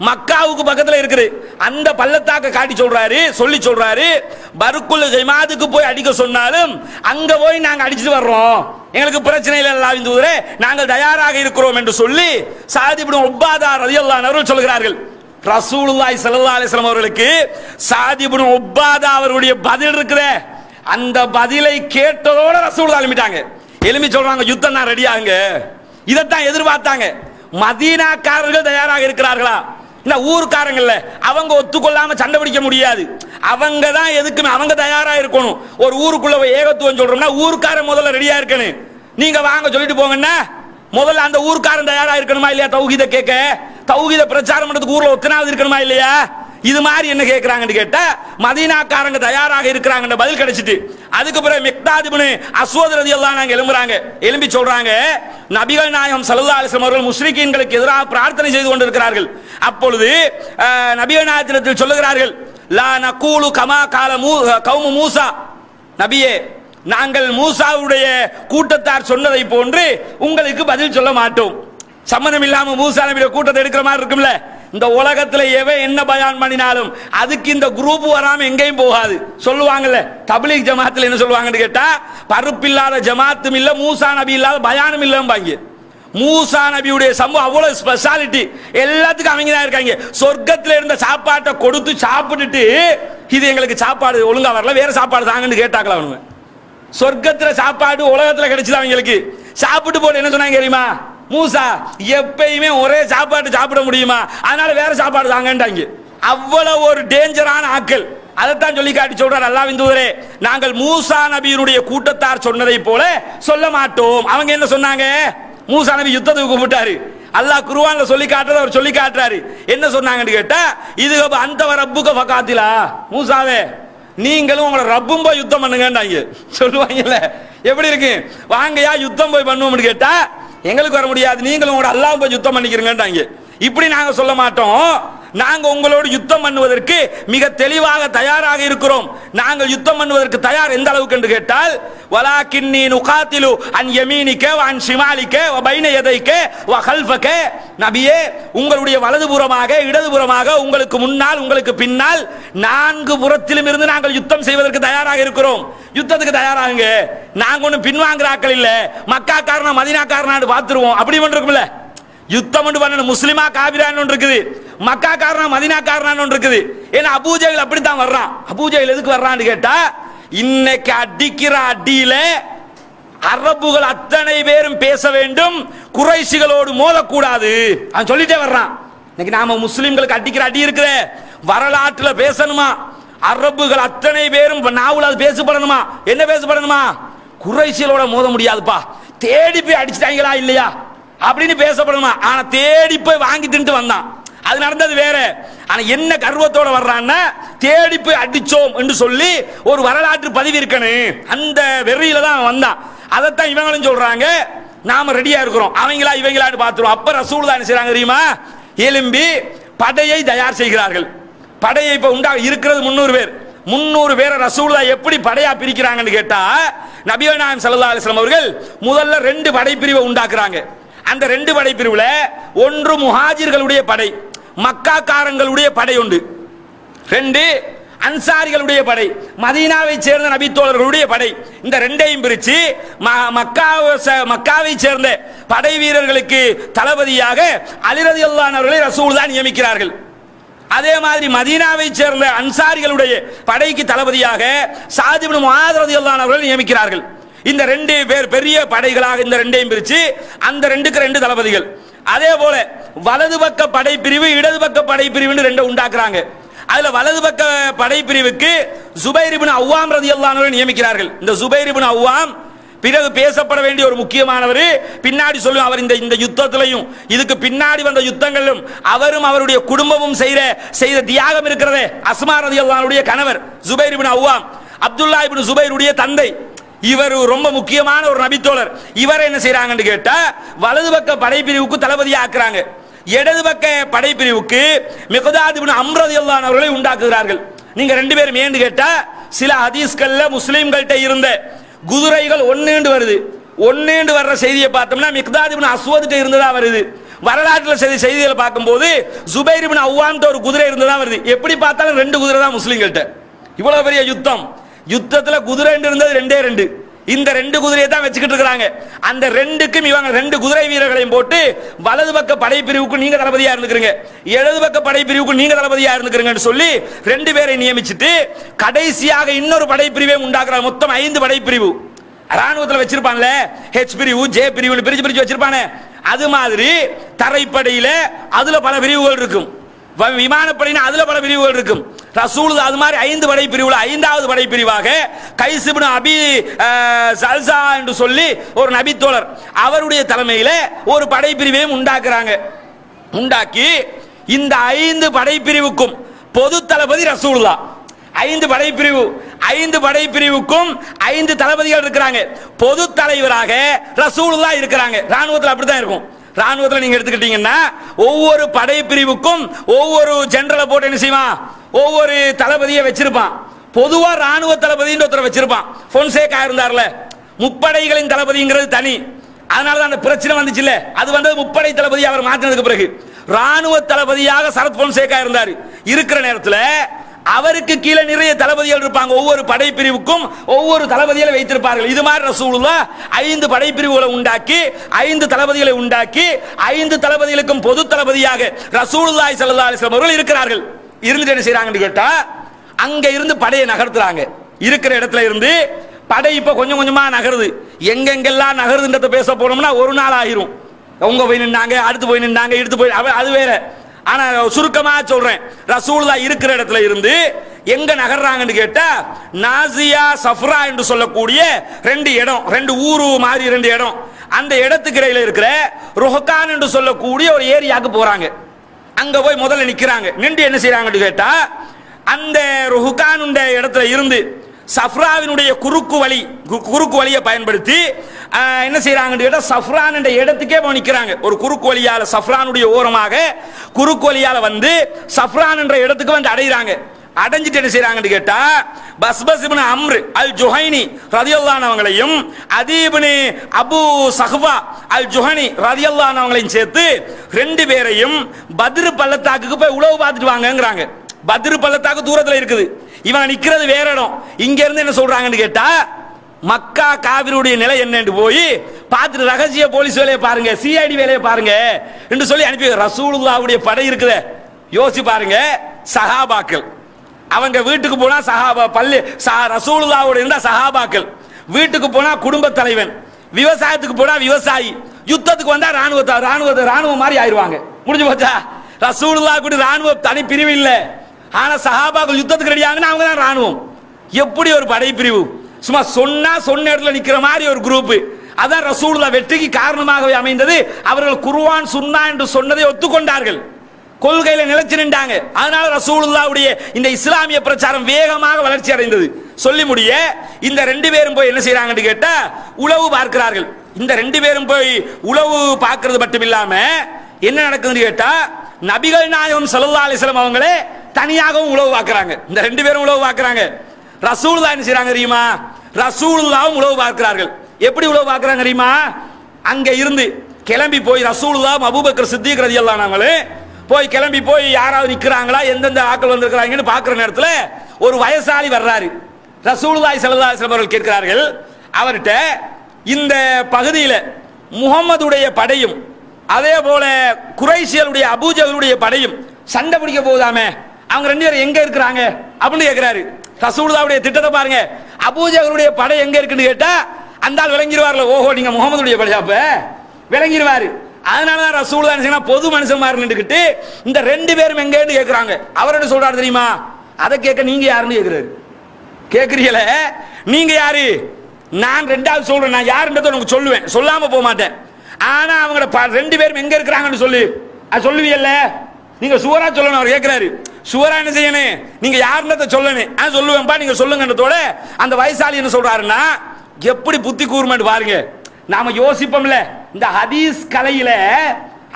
S1: மக்காவுக்கு பக்கத்துல இருக்குது. அந்த பள்ளத்தாக்க காட்டி சொல்றாரு சொல்லி சொல்றாரு. பருக்குல் கைமாதுக்கு போய் அடிக்க சொன்னாலும் அங்க போய் நாங்க அடிச்சுட்டு வர்றோம். எங்களுக்கு பிரச்சனை இல்லை இந்த தூதரே நாங்கள் தயாராக இருக்கிறோம் என்று சொல்லி சாதிபின் ஒப்பாதார் ரலியல்லாஹு சொல்கிறார்கள் ரசூலுல்லாய் ஸல்லல்லாஹு அலிஸ்லாம் அவர்களுக்கு சாதிபுன் ஒப்பாதா அவருடைய பதில் இருக்குதே. அந்த பதிலை கேட்டதோட ரசூலுல்லா எழுமிட்டாங்க எழுமி சொல்றாங்க யுத்தம் நான் ஆகுங்க. இதைத்தான் எதிர்பார்த்தாங்க. மதீனாக்காரர்கள் தயாராக இருக்கிறார்களா? இந்த ஊர்க்காரங்கள்ல? அவங்க ஒத்துக்கொள்ளாம சண்டை பிடிக்க முடியாது. அவங்க தான் எதுக்குமே அவங்க தயாரா இருக்கணும். ஒரு ஊருக்குள்ள ஏகத்துவம் சொல்றோம்னா ஊர்க்காரன் முதல்ல ரெடியா இருக்கணும். நீங்க வாங்க சொல்லிட்டு போங்கன்னா முதல்ல அந்த ஊர்க்காரன் தயாரா இருக்கணுமா இல்லையா? தௌஹீத கேட்க. தௌஹீத பிரச்சாரம் பண்றதுக்கு ஊர்ல ஒத்தனாவது இருக்கணுமா இல்லையா? இது மாதிரி என்ன கேட்கிறாங்கன்னு கேட்டா மதீனாக்காரங்க தயாராக இருக்கிறாங்கன்ற பதில் கிடைச்சிட்டு அதுக்கு பிறகு மிக்தாதிபனு அஸ்வத் எல்லாம் நாங்க எழும்புறாங்க. எழும்பி சொல்றாங்க நபிகள் நாயகம் சல்லா அலிஸ்லம் அவர்கள் முஸ்லிக்கீன்களுக்கு எதிராக பிரார்த்தனை செய்து கொண்டிருக்கிறார்கள். அப்பொழுது நபிகள் நாயகத்தில் சொல்லுகிறார்கள் லா நகூலு கமா கால மூ கௌமு மூசா. நபியே நாங்கள் மூசாவுடைய கூட்டத்தார் சொன்னதை போன்று உங்களுக்கு பதில் சொல்ல மாட்டோம். சம்மந்தம் இல்லாம மூசா நபியோட கூட்டத்தை எடுக்கிற மாதிரி இருக்கும்ல? இந்த உலகத்துல எவன் என்ன பயான் பண்ணினாலும் அதுக்கு இந்த குரூப் வராம எங்கேயும் போகாது. சொல்லுவாங்கல்ல தபிலீக் ஜமாத்துல என்ன சொல்லுவாங்கன்னு கேட்டா பருப்பில்லாத ஜமாத்தும் இல்ல மூசா நபி இல்லாத பயானும் இல்லம்பாங்க. மூசா நபியுடைய சம்பவம் அவ்வளவு ஸ்பெஷாலிட்டி எல்லாத்துக்கும் அவங்க தான் இருக்காங்க. சொர்க்கத்துல இருந்த சாப்பாட்டை கொடுத்து சாப்பிட்டுட்டு இது எங்களுக்கு சாப்பாடு ஒழுங்கா வரல வேற சாப்பாடு தாங்கன்னு கேட்டாங்களா அவனுங்க. சொர்க்கத்துல சாப்பாடு உலகத்துல கிடைச்சது அவங்களுக்கு? சாப்பிட்டு போட்டு என்ன சொன்னாங்க தெரியுமா? மூசா எப்பயுமே ஒரே சாப்பாடு சாப்பிட முடியுமா? அதனால வேற சாப்பாடு தாங்கன்றாங்க அவ்வளவு ஒரு டேஞ்சரான ஆக்கள். அதைத்தான் சொல்லி காட்டி சொல்றார் அல்லாவின் தூதரே நாங்கள் மூசா நபியினுடைய கூட்டத்தார் சொன்னதை போல சொல்ல மாட்டோம். அவங்க என்ன சொன்னாங்க? மூசா நபி யுத்தத்துக்கு கூப்பிட்டாரு. அல்லாஹ் குருவான்ல சொல்லி காட்டுறது அவர் சொல்லி காட்டுறாரு. என்ன சொன்னாங்கன்னு கேட்டா இது அந்த ரப்புக பக்காத்திலா மூசாவே நீங்களும் உங்களை ரப்பும் போய் யுத்தம் பண்ணுங்க சொல்லுவாங்கல்ல. எப்படி இருக்கு? வாங்கயா யுத்தம் போய் பண்ணுவோம்னு கேட்டா எங்களுக்கு வர முடியாது. நீங்களும் உங்களோட அல்லாஹ் போய் யுத்தம் பண்ணிக்கிறீங்கன்றாங்க இப்படி நாங்க சொல்ல மாட்டோம். நாங்கள் உங்களோடு யுத்தம் பண்ணுவதற்கு மிக தெளிவாக தயாராக இருக்கிறோம். நாங்கள் யுத்தம் பண்ணுவதற்கு தயார் எந்த அளவுக்கு என்று கேட்டால் வலாக்கின்னி நுகாத்திலு அன் யமீனிக்க அன் ஷிமாலிக்க வ பைன எதைக்கே வ ஹல்ஃபக்கே நபியே உங்களுடைய வலதுபுறமாக இடதுபுறமாக உங்களுக்கு முன்னால் உங்களுக்கு பின்னால் நான்கு புறத்திலும் இருந்து நாங்கள் யுத்தம் செய்வதற்கு தயாராக இருக்கிறோம். யுத்தத்துக்கு தயாராகுங்க. நாங்க ஒன்றும் பின்வாங்குற இல்லை இல்ல. மக்கா காரணம் மதினா காரணம் பார்த்துருவோம். அப்படி ஒன்று இருக்கும்ல. யுத்தம் ஒன்று பண்ணணும். முஸ்லிமா காபிரான்னு ஒன்று இருக்குது? மக்கா காரணம் மதினா காரணம் ஒன்று இருக்குது. ஏன்னா அபூஜைகள் அப்படித்தான் வர்றான். அபூஜைகள் எதுக்கு வர்றான்னு கேட்டா இன்னைக்கு அடிக்கிற அடியில அரபுகள் அத்தனை பேரும் பேச வேண்டும் குறைசிகளோடு மோதக்கூடாது. அவன் சொல்லிட்டே வர்றான். இன்னைக்கு நாம முஸ்லிம்களுக்கு அடிக்கிற அடி இருக்கிற வரலாற்றுல பேசணுமா? அரபுகள் அத்தனை பேரும் நாவல் அது பேசப்படணுமா? என்ன பேசப்படணுமா? குறைசிகளோட மோத முடியாதுப்பா. தேடி போய் அடிச்சிட்டாங்களா இல்லையா? அப்படின்னு பேசப்படணுமா? ஆனா தேடி போய் வாங்கி தின்ட்டு வந்தான். அது நடந்தது வேற. ஆனா என்ன கர்வத்தோட வர்றான்னா தேடி போய் அடிச்சோம் என்று சொல்லி ஒரு வரலாற்று பதிவு இருக்கணும் அந்த வெறியில தான் அவன் வந்தான். அதைத்தான் இவங்களும் சொல்றாங்க. நாம ரெடியா இருக்கிறோம். அவங்களா இவங்களான்னு பார்த்துருவோம். அப்ப ரசூல் தான் என்ன தெரியுமா? எலும்பி படையை தயார் செய்கிறார்கள். படையை இப்ப உண்டா இருக்கிறது முன்னூறு பேர். முன்னூறு பேரை ரசூலா எப்படி படையா பிரிக்கிறாங்கன்னு கேட்டா நபிகள் நாயம் சல்லா அலிஸ்லாம் அவர்கள் முதல்ல ரெண்டு படைப்பிரிவை உண்டாக்குறாங்க. அந்த ரெண்டு படைப்பிரிவுல ஒன்று முஹாஜிர்களுடைய படை மக்காக்காரங்களுடைய படை உண்டு. ரெண்டு அன்சாரிகளுடைய படை. மதீனாவை சேர்ந்த நபித்தோழர்களுடைய படை. இந்த ரெண்டையும் பிரிச்சு ம- மக்காவை ச- மக்காவை சேர்ந்த படை வீரர்களுக்கு தளபதியாக அலிரதி அல்லானவர்களை ரசூல் தான் நியமிக்கிறார்கள். அதே மாதிரி மதீனாவை சேர்ந்த அன்சாரிகளுடைய படைக்கு தளபதியாக சாதிபின் முஹாதரதி அல்லானவர்கள் நியமிக்கிறார்கள். இந்த ரெண்டு பேர் பெரிய படைகளாக இந்த ரெண்டையும் பிரிச்சு அந்த ரெண்டுக்கு ரெண்டு தளபதிகள். அதே போல வலது பக்க படைப்பிரிவு இடது பக்க படைப்பிரிவுன்னு ரெண்டு உண்டாக்குறாங்க. அதுல வலது பக்க படைப்பிரிவுக்கு சுபைரிபின் அவ்வாம் ரதி அன்ஹு நியமிக்கிறார்கள். இந்த சுபைரிபின் அவ்வாம் பிறகு பேசப்பட வேண்டிய ஒரு முக்கியமானவர். பின்னாடி சொல்லும் அவர் இந்த இந்த யுத்தத்திலையும் இதுக்கு பின்னாடி வந்த யுத்தங்களிலும் அவரும் அவருடைய குடும்பமும் செய்த செய்த தியாகம் இருக்கிறதே அஸ்மா ரதி அல்லானுடைய கணவர் Zubair ibn Awwam. Abdullah ibn சுபைருடைய தந்தை. இவர் ரொம்ப முக்கியமான ஒரு நபித்தோழர். இவர் என்ன செய்யறாங்கன்னு கேட்டா வலது பக்க படைப்பிரிவுக்கு தளபதியா ஆக்குறாங்க. இடது பக்க படைப்பிரிவுக்கு மிகதாத் அம்ரதி அவர்களை உண்டாக்குகிறார்கள். நீங்க ரெண்டு பேரும் ஏன்னு கேட்டா சில ஹதீஸ்கள்ல முஸ்லீம்கள்ட்ட இருந்த குதிரைகள் ஒன்னுண்டு வருது. ஒன்னுண்டு வர்ற செய்தியை பார்த்தோம்னா மிக்தாத் இப்னு அஸ்வத்கிட்ட இருந்ததா வருது. வரலாற்றுல செய்தி செய்திகளை பார்க்கும்போது போது இப்னு அவ்வான்ட்ட ஒரு குதிரை இருந்ததா வருது. எப்படி பார்த்தாலும் ரெண்டு குதிரை தான் முஸ்லீம்கள்ட்ட. இவ்வளவு பெரிய யுத்தம். யுத்தத்துல குதிரை இருந்தது ரெண்டே ரெண்டு. இந்த ரெண்டு குதிரையை தான் வச்சுக்கிட்டு இருக்கிறாங்க. அந்த ரெண்டுக்கும் இவங்க ரெண்டு குதிரை வீரர்களையும் போட்டு வலது பக்க படைப்பிரிவுக்கு நீங்க தளபதியா இருந்துக்கிறீங்க. இடது பக்க படைப்பிரிவுக்கு நீங்க தளபதியா இருந்துக்கிறீங்கன்னு சொல்லி ரெண்டு பேரை நியமிச்சிட்டு கடைசியாக இன்னொரு படைப்பிரிவை உண்டாக்குறாங்க. மொத்தம் ஐந்து படைப்பிரிவு. ராணுவத்தில் வச்சிருப்பான்ல. ஹெச் பிரிவு ஜே பிரிவு பிரிச்சு பிரிச்சு வச்சிருப்பானே. அது மாதிரி தரைப்படையில அதுல பல பிரிவுகள் இருக்கும். விமானப்படையின அதுல பல பிரிவுகள் இருக்கும். ரசூல் அது மாதிரி ஐந்து படை பிரிவுல ஐந்தாவது படை பிரிவாக கைசிபின் அபி சல்சா என்று சொல்லி ஒரு நபித்தோழர் அவருடைய தலைமையில ஒரு படை பிரிவையும் உண்டாக்குறாங்க. உண்டாக்கி இந்த ஐந்து படைப்பிரிவுக்கும் பொது தளபதி ரசூலுல்லா ஐந்து படைப்பிரிவு ஐந்து படைப்பிரிவுக்கும் ஐந்து தளபதிகள் இருக்கிறாங்க. பொது தலைவராக ரசூலுல்லா இருக்கிறாங்க. ராணுவத்தில் அப்படித்தான் இருக்கும். ராணுவத்தில் நீங்க எடுத்துக்கிட்டீங்கன்னா ஒவ்வொரு படைப்பிரிவுக்கும் ஒவ்வொரு ஜெனரலை போட்டு என்ன செய்வான்? ஒவ்வொரு தளபதியை வச்சிருப்பான். பொதுவா ராணுவ தளபதின்னு ஒருத்தர் வச்சிருப்பான். பொன்சேகா இருந்தார்ல. முப்படைகளின் தளபதிங்கிறது தனி. அதனால தான் அந்த பிரச்சனை வந்துச்சுல்ல. அது வந்தது முப்படை தளபதி அவர் மாற்றினதுக்கு பிறகு. ராணுவ தளபதியாக சரத் பொன்சேகா இருந்தார். இருக்கிற நேரத்தில் அவருக்கு கீழே நிறைய தளபதிகள் இருப்பாங்க. ஒவ்வொரு படைப்பிரிவுக்கும் ஒவ்வொரு தளபதிகளை வைத்திருப்பார்கள். இது மாதிரி ரசூலுல்லா ஐந்து படைப்பிரிவுகளை உண்டாக்கி ஐந்து தளபதிகளை உண்டாக்கி ஐந்து தளபதிகளுக்கும் பொது தளபதியாக ரசூலுல்லாஹி சல்லா அலிஸ்லாம் அவர்கள் இருக்கிறார்கள். இருந்துட்டு என்ன செய்யறாங்கன்னு கேட்டா அங்க இருந்து படையை நகர்த்துறாங்க. இருக்கிற இடத்துல இருந்து படை இப்ப கொஞ்சம் கொஞ்சமா நகருது. எங்கெங்கெல்லாம் நகருதுன்றத பேச போனோம்னா ஒரு நாள் ஆயிரும். உங்க போய் நின்னாங்க அடுத்து போய் நின்னாங்க எடுத்து போய் அது வேற. ஆனா சுருக்கமா சொல்றேன். ரசூல்லா இருக்கிற இடத்துல இருந்து எங்க நகர்றாங்கன்னு கேட்டா நாசியா சஃப்ரா என்று சொல்லக்கூடிய ரெண்டு இடம் ரெண்டு ஊரு மாதிரி ரெண்டு இடம். அந்த இடத்துக்கு இடையில இருக்கிற ருஹகான் என்று சொல்லக்கூடிய ஒரு ஏரியாவுக்கு போறாங்க. அங்க போய் முதல்ல நிக்கிறாங்க. நின்று என்ன செய்யறாங்கன்னு கேட்டா அந்த ருஹகானுண்ட இடத்துல இருந்து சஃப்ராவினுடைய குறுக்கு வழி கு- குறுக்கு வழியை பயன்படுத்தி என்ன செய்யறாங்கன்னு கேட்டால் சஃப்ரான் என்ற இடத்துக்கே போய் நிற்கிறாங்க ஒரு குறுக்கு வழியால சஃப்ரானுடைய ஓரமாக குறுக்கு வழியால வந்து சஃப்ரான் என்ற இடத்துக்கு வந்து அடைகிறாங்க அடைஞ்சிட்டு என்ன செய்யறாங்கன்னு கேட்டா பஸ்பஸ் இப்னு அம்ரு அல் ஜுஹைனி ரதியல்லானவங்களையும் அதீபனு அபு சஹ்வா அல் ஜுஹனி ரதியல்லானவங்களையும் சேர்த்து ரெண்டு பேரையும் பத்ரு பள்ளத்தாக்குக்கு போய் உழவு பார்த்துட்டு வாங்கங்கிறாங்க. பத்ரு பள்ளத்தாக்கு தூரத்தில் இருக்குது. இவன் நிற்கிறது வேற இடம். இங்க இருந்து என்ன சொல்றாங்கன்னு கேட்டா மக்கா காவிரியுடைய நிலை என்னன்னு போய் பார்த்துட்டு ரகசிய போலீஸ் வேலையை பாருங்க சிஐடி வேலையை பாருங்க என்று சொல்லி அனுப்பி ரசூலுல்லாவுடைய படை இருக்குதே. யோசிச்சு பாருங்க சஹாபாக்கள். அவங்க வீட்டுக்கு போனா சஹாபா பள்ளி சஹா- ரசூலுல்லாவோட இருந்தா சஹாபாக்கள். வீட்டுக்கு போனா குடும்ப தலைவன். விவசாயத்துக்கு போனா விவசாயி. யுத்தத்துக்கு வந்தா ராணுவ ராணுவ ராணுவம் மாதிரி ஆயிடுவாங்க. முடிஞ்சு போச்சா? ரசூலுல்லா கூட ராணுவ தனி பிரிவு இல்லை. ஆனா சஹாபாக்கள் யுத்தத்துக்கு ரெடியாங்கன்னா அவங்க தான் ராணுவம் எப்படி ஒரு படைப்பிரிவு? சும்மா சொன்னா சொன்ன இடத்துல நிக்கிற மாதிரி ஒரு குரூப் அதான் ரசூலுல்லா வெற்றிக்கு காரணமாகவே அமைந்தது. அவர்கள் குருவான் சுன்னா என்று சொன்னதை ஒத்துக்கொண்டார்கள். கொள்கையில நிலைச்சு நின்றாங்க. அதனால ரசூலுல்லாவுடைய இந்த இஸ்லாமிய பிரச்சாரம் வேகமாக வளர்ச்சி அடைந்தது. சொல்லி முடிய இந்த ரெண்டு பேரும் போய் என்ன செய்யறாங்கன்னு கேட்டா உளவு பார்க்கிறார்கள். இந்த ரெண்டு பேரும் போய் உளவு பார்க்கறது மட்டும் இல்லாம என்ன நடக்குதுன்னு கேட்டா நபிகள் நாயகம் சல்லா அலிஸ்லாம் அவங்களே தனியாகவும் உழவு பார்க்கிறாங்க. இந்த ரெண்டு பேரும் உழவு பார்க்கிறாங்க. ரசூலுல்லா என்ன செய்யறாங்க தெரியுமா? ரசூலுல்லாவும் உழவு பார்க்கிறார்கள். எப்படி உழவு பார்க்கிறாங்க தெரியுமா? அங்க இருந்து கிளம்பி போய் ரசூலுல்லா அபூபக்கர் சித்திக் ரதி அன்ஹு போய் கிளம்பி போய் யாராவது நிற்கிறாங்களா எந்தெந்த ஆக்கள் வந்திருக்கிறாங்கன்னு பார்க்குற நேரத்தில் ஒரு வயசாளி வர்றாரு. ரசூலுல்லாய் ஸல்லல்லாஹு அவர்கள் கேட்கிறார்கள் அவர்கிட்ட இந்த பகுதியில் முகம்மதுடைய படையும் அதே போல குறைசியலுடைய அபூஜகளுடைய படையும் சண்டை பிடிக்க போகுதாமே அவங்க ரெண்டு பேரும் எங்க இருக்கிறாங்க அப்படின்னு கேட்கிறாரு ரசூலுதாவுடைய திட்டத்தை பாருங்க. அபூஜகருடைய படை எங்க இருக்குன்னு கேட்டா அந்த ஆள் விளங்கிடுவார்ல ஓஹோ நீங்க முகமதுடைய படையாப்ப விளங்கிடுவாரு அதனால தான் ரசூல் தான் பொது மனுஷன் மாதிரி நின்றுக்கிட்டு இந்த ரெண்டு பேரும் எங்கன்னு கேட்குறாங்க அவர் என்ன சொல்றாரு தெரியுமா? அதை கேட்க நீங்க யாருன்னு கேட்குறாரு கேட்குறீங்கள நீங்க யாரு? நான் ரெண்டாவது சொல்றேன். நான் யாருன்றதை உனக்கு சொல்லுவேன். சொல்லாம போக மாட்டேன். ஆனா அவங்க ப- ரெண்டு பேரும் எங்க இருக்கிறாங்கன்னு சொல்லு. அது சொல்லுவீல்ல நீங்க சுவரா சொல்லணும் அவர் கேட்கிறாரு சுவரா என்ன செய்யணும்? நீங்க யாருன்றதை சொல்லணும். ஆ சொல்லுவேன்ப்பா நீங்க சொல்லுங்கன்றதோட அந்த வயசாளி என்ன சொல்றாருன்னா எப்படி புத்தி கூர்மன்னு பாருங்க. நாம யோசிப்போம்ல இந்த ஹதீஸ் கலையில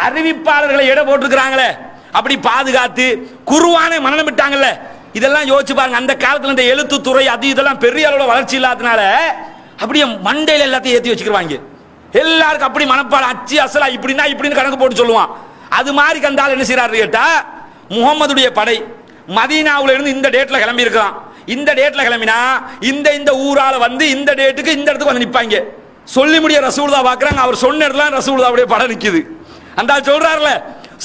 S1: அறிவிப்பாளர்களை இட போட்டிருக்கிறாங்களே அப்படி பாதுகாத்து குருவானை மனநம் விட்டாங்கல்ல. இதெல்லாம் யோசிச்சு பாருங்க அந்த காலத்துல இந்த எழுத்து துறை அது இதெல்லாம் பெரிய அளவுல வளர்ச்சி இல்லாதனால அப்படியே மண்டையில எல்லாத்தையும் ஏத்தி வச்சுக்கிறாங்க எல்லாருக்கும் அப்படி மனப்பாடம் அச்சு அசலா இப்படின்னா இப்படின்னு கணக்கு போட்டு சொல்லுவான். அது மாதிரி கந்தால் என்ன செய்யறாரு கேட்டா முகம்மதுடைய படை மதீனாவுல இருந்து இந்த டேட்ல கிளம்பி இருக்கலாம் இந்த டேட்ல கிளம்பினா இந்த இந்த ஊரால வந்து இந்த டேட்டுக்கு இந்த இடத்துக்கு வந்து நிப்பாங்க. சொல்லி முடிய ரசூலுதா பாக்குறாங்க. அவர் சொன்ன இடத்துல ரசூலுதாவுடைய படம் நிக்குது. அந்த ஆள் சொல்றாருல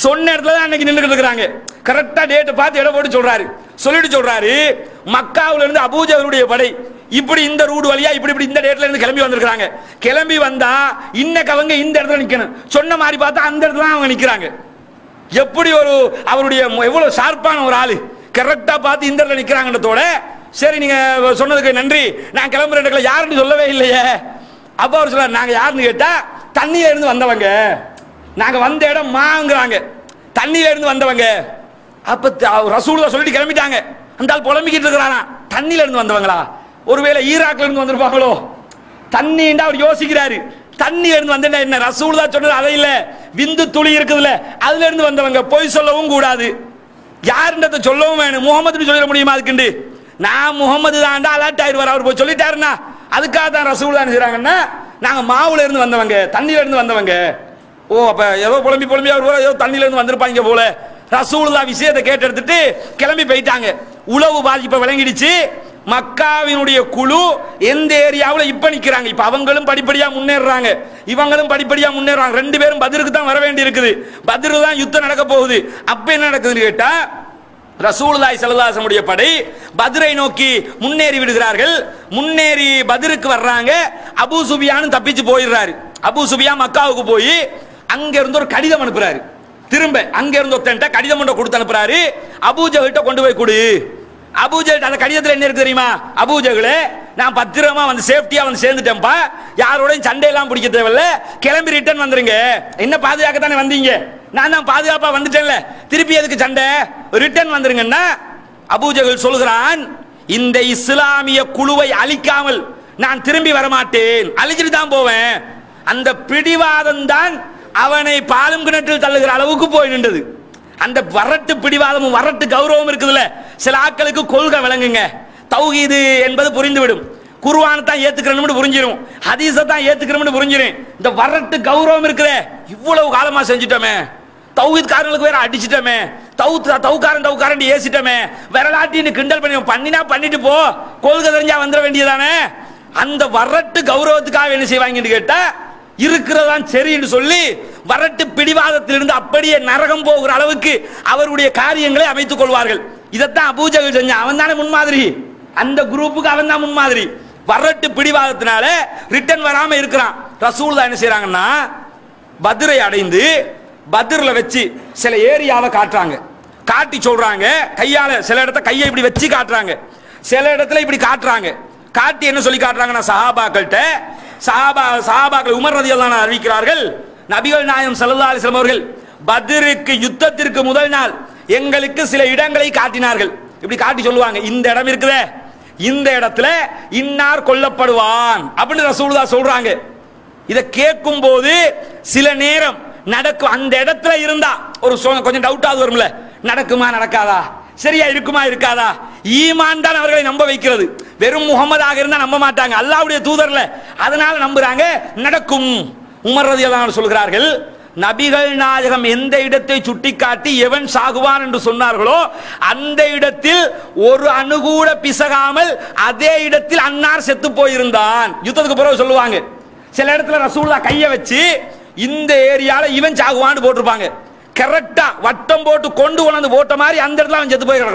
S1: சொன்ன இடத்துல தான் அன்னைக்கு நின்றுட்டு இருக்கிறாங்க. கரெக்டா டேட்டை பார்த்து இடம் போட்டு சொல்றாரு. சொல்லிட்டு சொல்றாரு மக்காவில இருந்து அபூஜகளுடைய படை இப்படி இந்த ரூட் வழியா இப்படி இப்படி இந்த டேட்ல இருந்து கிளம்பி வந்திருக்காங்க கிளம்பி வந்தா இன்னைக்கு அவங்க இந்த இடத்துல நிக்கணும். சொன்ன மாதிரி பார்த்தா அந்த இடத்துல தான் அவங்க நிக்கிறாங்க. எப்படி ஒரு அவருடைய எவ்வளவு ஷார்ப்பான ஒரு ஆளு. கரெக்டா பார்த்து இந்த நிக்கிறாங்கன்றதோட சரி நீங்க சொன்னதுக்கு நன்றி. நான் கிளம்புற இடத்துல யாருன்னு சொல்லவே இல்லையே. அப்ப அவர் சொல்ல நாங்க யாருன்னு கேட்டா தண்ணியில இருந்து வந்தவங்க. நாங்க வந்த இடம் மாங்கிறாங்க. தண்ணியில இருந்து வந்தவங்க. அப்ப ரசூலா சொல்லிட்டு கிளம்பிட்டாங்க. அந்த ஆள் புலம்பிக்கிட்டு இருக்கிறானா? தண்ணியில இருந்து வந்தவங்களா? ஒருவேளை ஈராக்ல இருந்து வந்திருப்பாங்களோ? தண்ணிண்டா அவர் யோசிக்கிறாரு. தண்ணி இருந்து வந்தா என்ன? ரசூல் தான் சொன்னது அதை இல்லை. விந்து துளி இருக்குதுல்ல அதுல இருந்து வந்தவங்க பொய் சொல்லவும் கூடாது. யாருன்றத சொல்லவும் வேணும். முகமதுன்னு சொல்லிட முடியுமா அதுக்குண்டு? நான் முகமது தான்டா அலர்ட் ஆயிடுவார். அவர் போய் சொல்லிட்டாருன்னா அதுக்காக தான் ரசூல் தான் செய்றாங்கன்னா நாங்கள் மாவுல இருந்து வந்தவங்க தண்ணியில இருந்து வந்தவங்க. ஓ அப்ப ஏதோ புலம்பி புலம்பி அவர் ஏதோ தண்ணியில இருந்து வந்திருப்பாங்க போல. ரசூலுல்லா விஷயத்தை கேட்டு எடுத்துட்டு கிளம்பி போயிட்டாங்க. உளவு பாதிப்பை விளங்கிடுச்சு. மக்காவினுடைய குழு எந்த ஏரியாவில் இப்ப நிக்கிறாங்க? இப்ப அவங்களும் படிப்படியா முன்னேறாங்க இவங்களும் படிப்படியா முன்னேறாங்க ரெண்டு பேரும் பதிலுக்கு தான் வர வேண்டி இருக்குது பதிரு தான் யுத்தம் நடக்க போகுது. அப்ப என்ன நடக்குதுன்னு கேட்டா ரசூலுல்லாஹி ஸல்லல்லாஹு படை பதிரை நோக்கி முன்னேறி விடுகிறார்கள். முன்னேறி பதிருக்கு வர்றாங்க. அபு சுபியான்னு தப்பிச்சு போயிடுறாரு. அபு சுபியா மக்காவுக்கு போய் அங்க இருந்து ஒரு கடிதம் அனுப்புறாரு. திரும்ப அங்க இருந்து ஒருத்தன்ட்ட கடிதம் ஒன்றை கொடுத்து அனுப்புறாரு. அபூ ஜஹல்கிட்ட கொண்டு போய் கொடு. அபூஜல் அந்த கடிதத்தில் என்ன இருக்கு தெரியுமா? அபூஜகளே நான் பத்திரமா வந்து சேஃப்டியா வந்து சேர்ந்துட்டேன்ப்பா. யாரோடையும் சண்டையெல்லாம் பிடிக்க தேவையில்ல. கிளம்பி ரிட்டர்ன் வந்துருங்க. என்ன பாதுகாக்க தானே வந்தீங்க? நான் தான் பாதுகாப்பா வந்துட்டேன்ல. திருப்பி எதுக்கு சண்டை? ரிட்டர்ன் வந்துருங்கன்னா அபூஜகள் சொல்கிறான் இந்த இஸ்லாமிய குழுவை அழிக்காமல் நான் திரும்பி வரமாட்டேன். அழிச்சிட்டு தான் போவேன். அந்த பிடிவாதம் தான் அவனை பாலும் கிணற்றில் தள்ளுகிற அளவுக்கு போய் நின்றது. அந்த வரட்டு பிடிவாதமும் வரட்டு கௌரவம் இருக்குதுல்ல? சில ஆட்களுக்கு கொள்கை விளங்குங்க. தௌஹீது என்பது புரிந்துவிடும். குருவானை தான் ஏத்துக்கிறோம்னு புரிஞ்சிடும் ஹதீஸை தான் ஏத்துக்கிறோம்னு புரிஞ்சிடும் இந்த வரட்டு கௌரவம் இருக்குதே இவ்வளவு காலமா செஞ்சுட்டோமே. தௌஹீத் காரங்களுக்கு வேற அடிச்சிட்டோமே. தௌ தௌக்காரன் தௌக்காரன் ஏசிட்டோமே. விரலாட்டின்னு கிண்டல் பண்ணி பண்ணினா பண்ணிட்டு போ. கொள்கை தெரிஞ்சா வந்துட வேண்டியதானே அந்த வரட்டு கௌரவத்துக்காக என்ன செய்வாங்கன்னு கேட்டா இருக்கிறதான் சரின்னு சொல்லி வரட்டு பிடிவாதத்திலிருந்து அப்படியே நரகம் போகிற அளவுக்கு அவருடைய காரியங்களை அமைத்துக் கொள்வார்கள். இதைத்தான் அபூஜகல் செஞ்சான். அவன் தானே முன்மாதிரி. அந்த குரூப்புக்கு அவன் தான் முன்மாதிரி. வரட்டு பிடிவாதத்தினால ரிட்டர்ன் வராம இருக்கிறான். ரசூல் தான் என்ன செய்யறாங்கன்னா பத்ரை அடைந்து பத்ரில வச்சு சில ஏரியாவை காட்டுறாங்க. காட்டி சொல்றாங்க கையால சில இடத்த கையை இப்படி வச்சு காட்டுறாங்க. சில இடத்துல இப்படி காட்டுறாங்க. காட்டி என்ன சொல்லி காட்டுறாங்கன்னா சஹாபாக்கள்கிட்ட சாபா சாபாக்கள் உமர் ரதியல்லாஹு அறிவிக்கிறார்கள். நபிகள் நாயம் ஸல்லல்லாஹு அலைஹி அவர்கள் பதிருக்கு யுத்தத்திற்கு முதல் நாள் எங்களுக்கு சில இடங்களை காட்டினார்கள். இப்படி காட்டி சொல்லுவாங்க இந்த இடம் இருக்குதே இந்த இடத்துல இன்னார் கொல்லப்படுவான் அப்படின்னு ரசூலுதா சொல்றாங்க. இதை கேட்கும் போது சில நேரம் நடக்கும் அந்த இடத்துல இருந்தா ஒரு சொ- கொஞ்சம் டவுட்டாவது வரும்ல நடக்குமா நடக்காதா? சரியா இருக்குமா இருக்காதா? ஈமான் தான் அவர்களை நம்ப வைக்கிறது. வெறும் முகமதாக இருந்தா நம்ப மாட்டாங்க. அல்லாவுடைய தூதர்ல. அதனால நம்புறாங்க நடக்கும். உமர் ரதியல்லாஹு சொல்கிறார்கள் நபிகள் நாயகம் எந்த இடத்தை சுட்டிக்காட்டி எவன் சாகுவான் என்று சொன்னார்களோ அந்த இடத்தில் ஒரு அணுகூட பிசகாமல் அதே இடத்தில் அன்னார் செத்து போயிருந்தான். யுத்தத்துக்கு பிறகு சொல்லுவாங்க. சில இடத்துல ரசூல்லா கையை வச்சு இந்த ஏரியால இவன் சாகுவான்னு போட்டிருப்பாங்க. கரெக்டா வட்டம் போட்டு கொண்டு கொண்டாந்து போட்ட மாதிரி அந்த இடத்துல அவன் செத்து போய்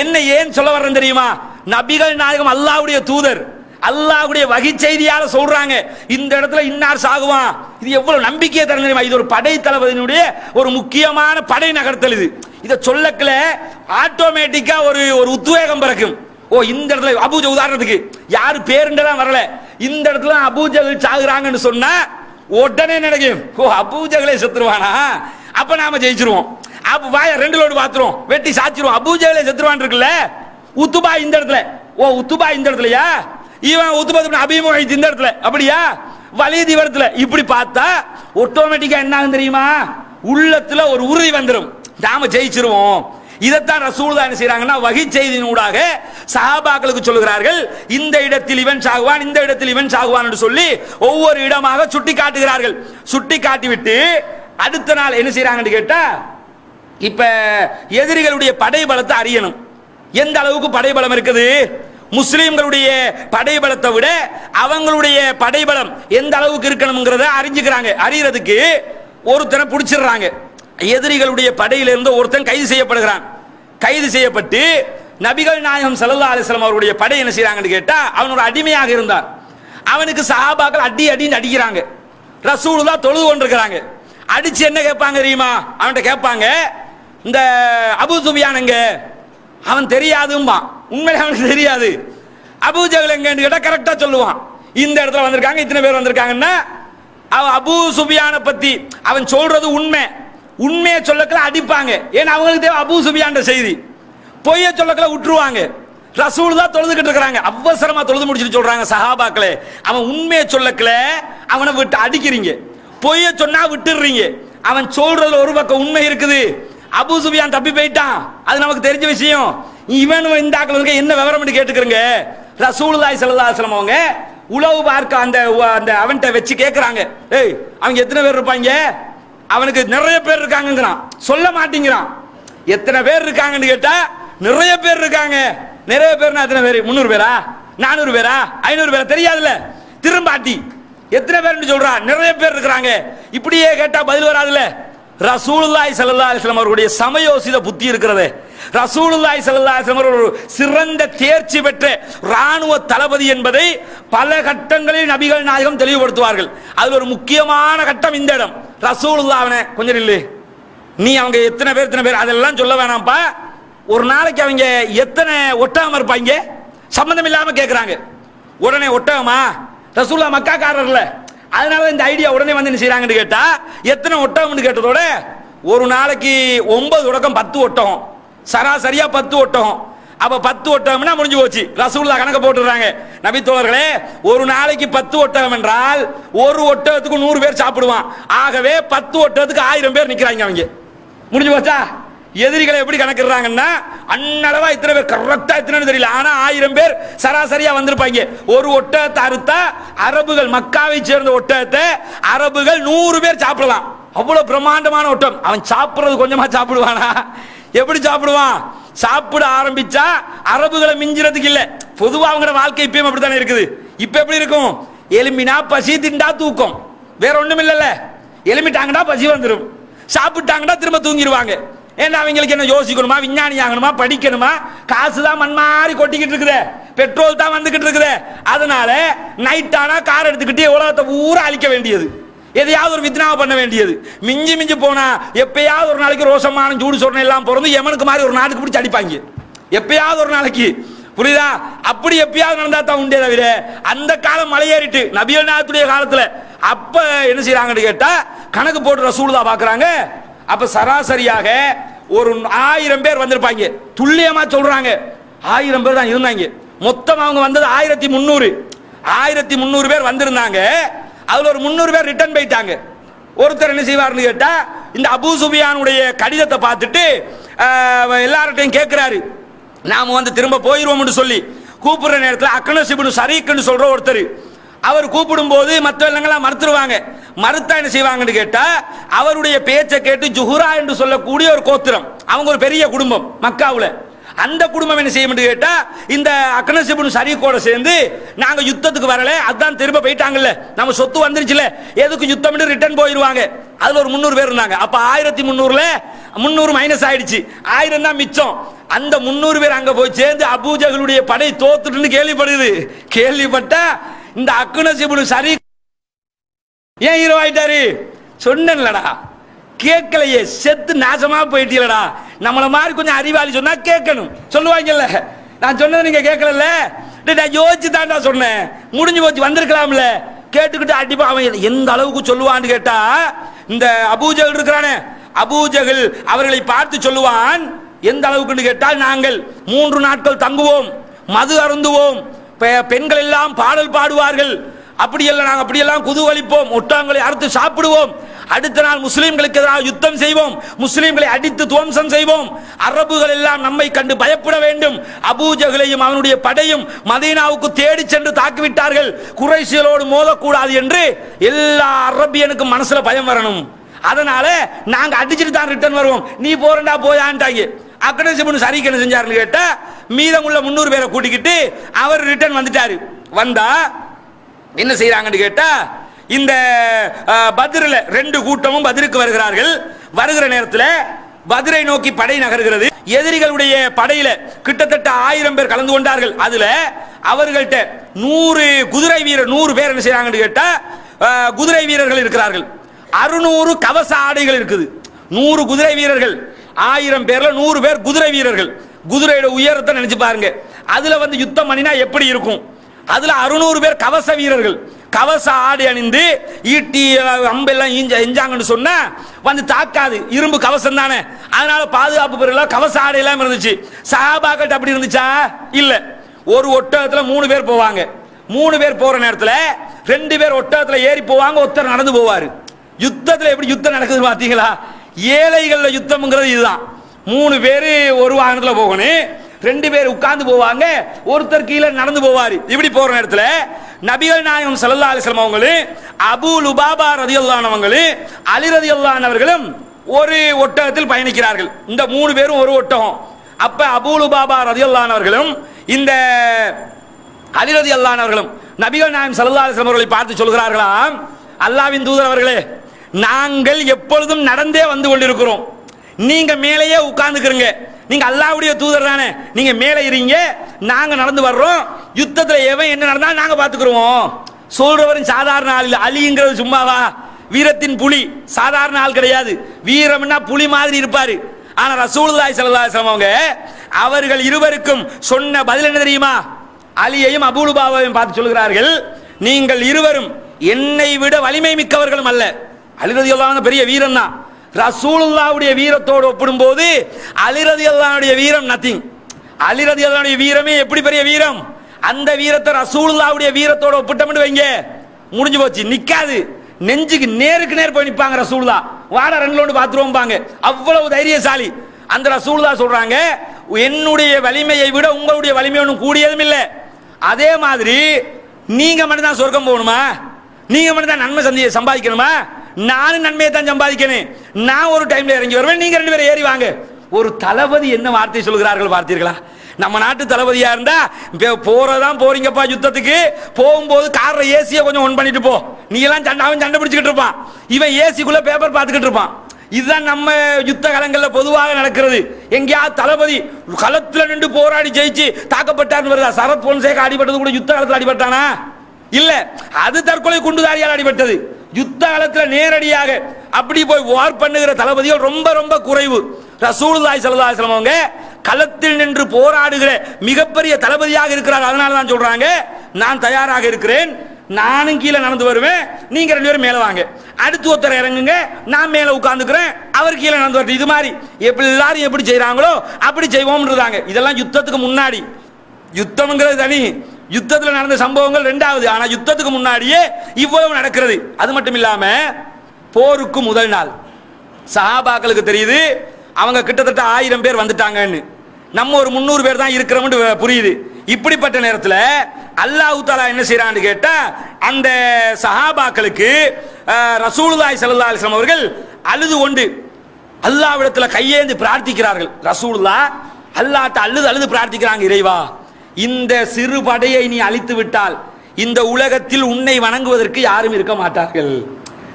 S1: என்ன ஏன் சொல்ல வர்றேன் தெரியுமா? நபிகள் நாயகம் அல்லாஹ்வுடைய தூதர் அல்லாஹ்வுடைய வகை செய்தியால சொல்றாங்க இந்த இடத்துல இன்னார் சாகுவான். இது எவ்வளவு நம்பிக்கையை தர தெரியுமா? இது ஒரு படை தளபதியினுடைய ஒரு முக்கியமான படை நகர்த்தல் இது. இதை சொல்லக்கல ஆட்டோமேட்டிக்கா ஒரு ஒரு உத்வேகம் பிறக்கும். ஓ இந்த இடத்துல அபூஜ உதாரணத்துக்கு யாரு பேருண்டெல்லாம் வரல. இந்த இடத்துல அபூஜகள் சாகுறாங்கன்னு சொன்னா உடனே நினைக்கும். ஓ அபூஜகளே செத்துருவானா? அப்ப நாம ஜெயிச்சிருவோம். அப்ப வாய ரெண்டு லோடு பாத்துருவோம் வெட்டி சாச்சிருவோம் அபூஜகளே செத்துருவான் இருக்குல்ல? உத்துபா இந்த இடத்துல. ஓ உத்துபா இந்த இடத்துலயா? இவன் உத்துபா அபிமுக இந்த இடத்துல. அப்படியா? வலிதி இடத்துல இப்படி பார்த்தா ஆட்டோமேட்டிக்கா என்ன ஆகும் தெரியுமா? உள்ளத்துல ஒரு உறுதி வந்துடும் நாம ஜெயிச்சிருவோம். இதைத்தான் ரசூல் என்ன செய்யறாங்கன்னா வகை செய்தியினூடாக சஹாபாக்களுக்கு சொல்லுகிறார்கள் இந்த இடத்தில் இவன் சாகுவான் இந்த இடத்தில் இவன் சாகுவான் என்று சொல்லி ஒவ்வொரு இடமாக சுட்டி காட்டுகிறார்கள் சுட்டி காட்டிவிட்டு அடுத்த நாள் என்ன செய்யறாங்கன்னு கேட்டா இப்ப எதிரிகளுடைய படைபலத்தை அறியணும். எந்த அளவுக்கு படைபலம் இருக்குது? முஸ்லீம்களுடைய படைபலத்தை விட அவங்களுடைய படைபலம் எந்த அளவுக்கு இருக்கணுங்கிறத அறிஞ்சுக்கிறாங்க. அறியறதுக்கு ஒருத்தனை பிடிச்சிடுறாங்க. எதிரிகளுடைய படையிலிருந்து ஒருத்தன் கைது செய்யப்படுகிறான். கைது செய்யப்பட்டு நபிகள் நாயகம் சல்லா அலிஸ்லாம் அவருடைய படை என்ன செய்யறாங்கன்னு கேட்டா அவனோட அடிமையாக இருந்தான். அவனுக்கு சஹாபாக்கள் அடி அடின்னு அடிக்கிறாங்க. ரசூலுதான் தொழுது கொண்டிருக்கிறாங்க. அடிச்சு என்ன கேட்பாங்க தெரியுமா? அவன்கிட்ட கேட்பாங்க இந்த அபூ சுபியானுங்க அவன் தெரியாதும்பான். உண்மையிலே அவனுக்கு தெரியாது. அபூஜகல் எங்கன்னு கேட்டால் கரெக்டாக சொல்லுவான். இந்த இடத்துல வந்திருக்காங்க இத்தனை பேர் வந்திருக்காங்கன்னா அவன் அபூ சுபியானை பற்றி அவன் சொல்றது உண்மை. உண்மையை சொல்லக்கல அடிப்பாங்க. ஏன்னா அவங்களுக்கு தேவை அபூ சுபியான்ற செய்தி. பொய்ய சொல்லக்கல விட்டுருவாங்க ரசூல் தான் தொழுதுகிட்டு இருக்கிறாங்க. அவசரமா தொழுது முடிச்சுட்டு சொல்றாங்க சஹாபாக்களே. அவன் உண்மையை சொல்லக்கல அவனை விட்டு அடிக்கிறீங்க. பொய்ய சொன்னா விட்டுடுறீங்க அவன் சொல்றதுல ஒரு பக்கம் உண்மை இருக்குது. அபு சுபியான் தப்பி போயிட்டான். அது நமக்கு தெரிஞ்ச விஷயம். இவன் இந்த ஆக்கள் இருக்க என்ன விவரம் கேட்டுக்கிறங்க? ரசூலுல்லாஹி ஸல்லல்லாஹு அலைஹி அவங்க உளவு பார்க்க அந்த அந்த அவன்கிட்ட வச்சு கேட்குறாங்க ஏய் அவங்க எத்தனை பேர் இருப்பாங்க? அவனுக்கு நிறைய பேர் இருக்காங்கங்கிறான். சொல்ல மாட்டேங்கிறான். எத்தனை பேர் இருக்காங்கன்னு கேட்டா நிறைய பேர் இருக்காங்க. நிறைய பேர்னா எத்தனை பேர்? முந்நூறு பேரா? நானூறு பேரா? ஐநூறு பேரா? தெரியாதுல்ல. திரும்பாட்டி எத்தனை பேர் சொல்றா? நிறைய பேர் இருக்கிறாங்க. இப்படியே கேட்டா பதில் வராதுல்ல? ரசூலுல்லாய் சல்லா அலிஸ்லாம் அவர்களுடைய சமயோசித புத்தி இருக்கிறது. ரசூலுல்லாய் சல்லா அலிஸ்லாம் அவர்கள் ஒரு சிறந்த தேர்ச்சி பெற்ற ராணுவ தளபதி என்பதை பல கட்டங்களில் நபிகள் நாயகம் தெளிவுபடுத்துவார்கள். அதுல ஒரு முக்கியமான கட்டம் இந்த இடம். ரசூலுல்லா அவனை கொஞ்சம் இல்லை நீ அவங்க எத்தனை பேர் எத்தனை பேர் அதெல்லாம் சொல்ல வேணாம்ப்பா. ஒரு நாளைக்கு அவங்க எத்தனை ஒட்டாம இருப்பாங்க? சம்பந்தம் இல்லாம கேட்குறாங்க உடனே ஒட்டகமா ரசூல்லா மக்காக்காரர்ல. அதனால இந்த ஐடியா உடனே வந்து என்ன செய்றாங்கன்னு கேட்டா எத்தனை ஒட்டகம்னு கேட்டதோட ஒரு நாளைக்கு ஒன்பது ஒட்டகம் பத்து ஒட்டகம். சராசரியா பத்து ஒட்டகம். அப்ப பத்து ஒட்டகம்னா முடிஞ்சு போச்சு. ரசூல்லா கணக்கு போட்டுறாங்க நபித்தோழர்களே ஒரு நாளைக்கு பத்து ஒட்டகம் என்றால் ஒரு ஒட்டகத்துக்கு நூறு பேர் சாப்பிடுவான். ஆகவே பத்து ஒட்டகத்துக்கு ஆயிரம் பேர் நிக்கிறாங்க அவங்க. முடிஞ்சு போச்சா? எதிரிகளை எப்படி கணக்கிடுறாங்கன்னா அண்ணளவா இத்தனை பேர் கரெக்டா இத்தனை தெரியல. ஆனா ஆயிரம் பேர் சராசரியா வந்திருப்பாங்க. ஒரு ஒட்டகத்தை அறுத்தா அரபுகள் மக்காவை சேர்ந்த ஒட்டகத்தை அரபுகள் நூறு பேர் சாப்பிடலாம். அவ்வளவு பிரம்மாண்டமான ஒட்டம். அவன் சாப்பிடுறது கொஞ்சமா சாப்பிடுவானா? எப்படி சாப்பிடுவான்? சாப்பிட ஆரம்பிச்சா அரபுகளை மிஞ்சுறதுக்கு இல்ல. பொதுவா அவங்களோட வாழ்க்கை இப்பயும் அப்படித்தானே இருக்குது. இப்ப எப்படி இருக்கும்? எலும்பினா பசி திண்டா தூக்கம். வேற ஒண்ணும் இல்லல்ல எலும்பிட்டாங்கன்னா பசி வந்துடும் சாப்பிட்டாங்கன்னா திரும்ப தூங்கிடுவாங்க ஏன்னா அவங்களுக்கு என்ன யோசிக்கணுமா விஞ்ஞானி ஆகணுமா படிக்கணுமா? காசு தான் மண் மாதிரி கொட்டிக்கிட்டு இருக்குது. பெட்ரோல் தான் வந்துகிட்டு இருக்குதே. அதனால நைட் ஆனா கார் எடுத்துக்கிட்டு உலகத்தை பூரா அழிக்க வேண்டியது. எதையாவது ஒரு வித்னாவை பண்ண வேண்டியது. மிஞ்சி மிஞ்சி போனா எப்பயாவது ஒரு நாளைக்கு ரோசமான சூடு சொரணை எல்லாம் பிறந்து எமனுக்கு மாதிரி ஒரு நாட்டுக்கு பிடிச்சி அடிப்பாங்க. எப்பயாவது ஒரு நாளைக்கு. புரியுதா? அப்படி எப்பயாவது நடந்தா தான் உண்டே தவிர அந்த காலம் மலையேறிட்டு நபியல் நாத்துடைய காலத்துல அப்ப என்ன செய்யறாங்கன்னு கேட்டா கணக்கு போட்டு ரசூலுதா பாக்குறாங்க. அப்ப சராசரியாக ஒரு ஆயிரம் பேர் வந்திருப்பாங்க. துல்லியமா சொல்றாங்க. ஆயிரம் பேர் தான் இருந்தாங்க. மொத்தம் அவங்க வந்தது ஆயிரத்தி முந்நூறு. ஆயிரத்தி முந்நூறு பேர் வந்திருந்தாங்க. அதுல ஒரு முந்நூறு பேர் ரிட்டர்ன் போயிட்டாங்க. ஒருத்தர் என்ன செய்வார்னு கேட்டா இந்த அபு சுபியானுடைய கடிதத்தை பார்த்துட்டு எல்லார்ட்டையும் கேட்கிறாரு நாம வந்து திரும்ப போயிருவோம்னு சொல்லி கூப்பிடுற நேரத்தில் அக்கனசிபுன் சரீக்குன்னு சொல்ற ஒருத்தர். அவர் கூப்பிடும் போது மற்ற மறுத்துருவாங்க. மறுத்தா என்ன செய்வாங்கன்னு கேட்டா அவருடைய பேச்சை கேட்டு ஜுஹுரா என்று சொல்லக்கூடிய ஒரு கோத்திரம். அவங்க ஒரு பெரிய குடும்பம் மக்காவுல. அந்த குடும்பம் என்ன செய்யும் கேட்டா இந்த அக்கனசிபுன் சரீக்கோட சேர்ந்து நாங்க யுத்தத்துக்கு வரல அதான் திரும்ப போயிட்டாங்கல்ல. நம்ம சொத்து வந்துருச்சுல எதுக்கு யுத்தம் ரிட்டர்ன் போயிருவாங்க. அதுல ஒரு முந்நூறு பேர் இருந்தாங்க. அப்ப ஆயிரத்தி முந்நூறுல முந்நூறு மைனஸ் ஆயிடுச்சு. ஆயிரம் தான் மிச்சம். அந்த முந்நூறு பேர் அங்க போய் சேர்ந்து அபூஜகளுடைய படை தோத்துட்டுன்னு கேள்விப்படுது. கேள்விப்பட்டா இந்த அக்குனசிபுன் சரி ஏன் ஹீரோ ஆயிட்டாரு? சொன்னேன்லடா. கேட்கலையே. செத்து நாசமா போயிட்டீங்களடா நம்மள மாதிரி கொஞ்சம் அறிவாளி சொன்னா கேட்கணும். சொல்லுவாங்கல்ல. நான் சொன்னது நீங்க கேட்கல நான் யோசிச்சு தான்டா சொன்னேன். முடிஞ்சு போச்சு வந்திருக்கலாம்ல. கேட்டுக்கிட்டு அடிப்பா அவன் எந்த அளவுக்கு சொல்லுவான்னு கேட்டா இந்த அபூஜகல் இருக்கிறானே. அபூஜகல் அவர்களை பார்த்து சொல்லுவான். எந்த அளவுக்குன்னு கேட்டால் நாங்கள் மூன்று நாட்கள் தங்குவோம். மது அருந்துவோம். பெண்கள் எல்லாம் பாடல் பாடுவார்கள். அப்படியெல்லாம் நாங்கள் அப்படியெல்லாம் குதூகலிப்போம். ஒட்டகங்களை அறுத்து சாப்பிடுவோம். அடுத்த நாள் முஸ்லீம்களுக்கு எதிராக யுத்தம் செய்வோம். முஸ்லீம்களை அடித்து துவம்சம் செய்வோம். அரபுகள் எல்லாம் நம்மை கண்டு பயப்பட வேண்டும். அபூஜகளையும் அவனுடைய படையும் மதீனாவுக்கு தேடி சென்று தாக்கிவிட்டார்கள். குறைசியலோடு மோதக்கூடாது என்று எல்லா அரபியனுக்கும் மனசுல பயம் வரணும். அதனால நாங்க அடிச்சுட்டு தான் ரிட்டர்ன் வருவோம். நீ போறண்டா போயான்ட்டாங்க. அக்கடசிபுன் சரிக்கு என்ன செஞ்சாருன்னு கேட்டா உள்ள முந்நூறு பேரை கூட்டிக்கிட்டு அவர் ரிட்டர்ன் வந்துட்டாரு. வந்தா என்ன செய்யறாங்கன்னு கேட்டா இந்த பதிரில் பத்ரில் ரெண்டு கூட்டமும் பத்ருக்கு வருகிறார்கள். வருகிற நேரத்தில் பத்ரை நோக்கி படை நகர்கிறது. எதிரிகளுடைய படையில கிட்டத்தட்ட ஆயிரம் பேர் கலந்து கொண்டார்கள். அதுல அவர்கள்ட்ட நூறு குதிரை வீரர் நூறு பேர் என்ன செய்யறாங்கன்னு கேட்டா குதிரை வீரர்கள் இருக்கிறார்கள். அறுநூறு கவச ஆடைகள் இருக்குது. நூறு குதிரை வீரர்கள் ஆயிரம் பேர்ல நூறு பேர் குதிரை வீரர்கள். குதிரையோட உயரத்தை நினைச்சு பாருங்க. அதுல வந்து யுத்தம் பண்ணினா எப்படி இருக்கும்? அதுல அறுநூறு பேர் கவச வீரர்கள். கவச ஆடை அணிந்து ஈட்டி அம்பெல்லாம் எஞ்சாங்கன்னு சொன்னா வந்து தாக்காது. இரும்பு கவசம் தானே. அதனால பாதுகாப்பு பிறகு கவச ஆடை எல்லாம் இருந்துச்சு. சஹாபாக்கள்ட்ட அப்படி இருந்துச்சா? இல்ல. ஒரு ஒட்டகத்துல மூணு பேர் போவாங்க. மூணு பேர் போற நேரத்துல ரெண்டு பேர் ஒட்டகத்துல ஏறி போவாங்க ஒருத்தர் நடந்து போவாரு. யுத்தத்துல எப்படி யுத்தம் நடக்குது பாத்தீங்களா? ஏழைகளில் யுத்தம்ங்கிறது இதுதான். மூணு பேர் ஒரு வாகனத்தில் போகணும். ரெண்டு பேர் உட்கார்ந்து போவாங்க. ஒருத்தர் கீழே நடந்து போவார். இப்படி போற நேரத்துல நபிகள் நாயகம் ஸல்லல்லாஹு அலைஹி அவங்களும் அபு லுபாபா ரதி அல்லானவங்களும் அலி ரதி அல்லானவர்களும் ஒரு ஒட்டகத்தில் பயணிக்கிறார்கள். இந்த மூணு பேரும் ஒரு ஒட்டகம். அப்ப அபூலு பாபா ரதி அல்லானவர்களும் இந்த அலிரதி அல்லானவர்களும் நபிகள் நாயம் சல்லா அலிஸ்லாம் அவர்களை பார்த்து சொல்கிறார்களாம். அல்லாவின் தூதர் அவர்களே நாங்கள் எப்பொழுதும் நடந்தே வந்து கொண்டிருக்கிறோம். நீங்க மேலேயே உட்கார்ந்துக்கிறீங்க. நீங்க அல்லாவுடைய தூதர் தானே. நீங்க மேலே இருங்க. நாங்க நடந்து வர்றோம். யுத்தத்துல எவன் என்ன நடந்தாலும் நாங்க பாத்துக்கிறோம் சொல்றவரும் சாதாரண ஆள் இல்லை. அலிங்கிறது சும்மாவா? வீரத்தின் புலி. சாதாரண ஆள் கிடையாது. வீரம்னா புலி மாதிரி இருப்பாரு. ஆனா ரசூலுல்லாஹி ஸல்லல்லாஹு அலைஹி அவங்க அவர்கள் இருவருக்கும் சொன்ன பதில் என்ன தெரியுமா? அலியையும் அபூலுபாவையும் பார்த்து சொல்கிறார்கள் நீங்கள் இருவரும் என்னை விட வலிமை மிக்கவர்களும் அல்ல. அலிரதி அல்லாஹ் பெரிய வீரன் தான் ரசூலுல்லாவுடைய வீரத்தோடு ஒப்பிடும்போது அலிரதி அல்லாவுடைய வீரம் நத்திங் அலிரதி அல்லாவுடைய வீரமே எப்படி பெரிய வீரம்? அந்த வீரத்தை ரசூலுல்லாவுடைய வீரத்தோட ஒப்பிட்டோம்னு வைங்க. முடிஞ்சு போச்சு. நிக்காது. நெஞ்சுக்கு நேருக்கு நேர் போய் நிற்பாங்க ரசூல்லா வாட ரெண்டு ஒன்று பாத்துருவோம்பாங்க. அவ்வளவு தைரியசாலி. அந்த ரசூல்லா சொல்றாங்க என்னுடைய வலிமையை விட உங்களுடைய வலிமை ஒன்றும் கூடியதும் இல்லை. அதே மாதிரி நீங்க மட்டும் தான் சொர்க்கம் போகணுமா? நீங்க மட்டும் தான் நன்மை சந்தி சம்பாதிக்கணுமா? நானும் நன்மையை தான் சம்பாதிக்கணும் நான் ஒரு டைம்ல இறங்கி வருவேன். நீங்க ரெண்டு பேரும் ஏறி வாங்க. ஒரு தளபதி என்ன வார்த்தை சொல்கிறார்கள் பார்த்தீர்களா? நம்ம நாட்டு தளபதியா இருந்தா போறதான் போறீங்கப்பா யுத்தத்துக்கு. போகும்போது கார்ல ஏசியை கொஞ்சம் ஒன் பண்ணிட்டு போ. நீ எல்லாம் சண்டை அவன் சண்டை பிடிச்சிக்கிட்டு இருப்பான். இவன் ஏசிக்குள்ள பேப்பர் பார்த்துக்கிட்டு இருப்பான். இதுதான் நம்ம யுத்த களங்கள்ல பொதுவாக நடக்கிறது. எங்கேயாவது தளபதி களத்துல நின்று போராடி ஜெயிச்சு தாக்கப்பட்டார்னு வருதா? சரத் பொன்சேகா அடிபட்டது கூட யுத்த காலத்தில் அடிபட்டானா? இல்ல அது தற்கொலை குண்டுதாரியால் அடிபட்டது. யுத்த காலத்தில் நேரடியாக அப்படி போய் வார் பண்ணுகிற தளபதிகள் ரொம்ப ரொம்ப குறைவு. ரசூலுதாய் ஸல்லல்லாஹு அலைஹி அவங்க களத்தில் நின்று போராடுகிற மிகப்பெரிய தளபதியாக இருக்கிறார் அதனால தான் சொல்றாங்க நான் தயாராக இருக்கிறேன் நானும் கீழே நடந்து வருவேன் நீங்க ரெண்டு பேரும் மேலே வாங்க. அடுத்து ஒருத்தர் இறங்குங்க நான் மேல உட்காந்துக்கிறேன் அவர் கீழே நடந்து வரட்டும். இது மாதிரி எப்படி எல்லாரும் எப்படி செய்யறாங்களோ அப்படி செய்வோம்ன்றாங்க இதெல்லாம் யுத்தத்துக்கு முன்னாடி. யுத்தம்ங்கிறது தனி. யுத்தத்தில் நடந்த சம்பவங்கள் ரெண்டாவது. ஆனால் யுத்தத்துக்கு முன்னாடியே இவ்வளவு நடக்கிறது. அது மட்டும் இல்லாமல் போருக்கு முதல் நாள். சஹாபாக்களுக்கு தெரியுது அவங்க கிட்டத்தட்ட ஆயிரம் பேர் வந்துட்டாங்கன்னு. நம்ம ஒரு முந்நூறு பேர் தான் இருக்கிறோம்னு புரியுது. இப்படிப்பட்ட நேரத்தில் அல்லாஹு தாலா என்ன செய்யறான்னு கேட்டா அந்த சஹாபாக்களுக்கு ரசூலுல்லாய் சல்லா அலிஸ்லாம் அவர்கள் அழுது கொண்டு அல்லாவிடத்தில் கையேந்து பிரார்த்திக்கிறார்கள். ரசூலுல்லா அல்லாட்ட அழுது அழுது பிரார்த்திக்கிறாங்க இறைவா. இந்த சிறு படையை நீ அழித்து விட்டால் இந்த உலகத்தில் உன்னை வணங்குவதற்கு யாரும் இருக்க மாட்டார்கள்.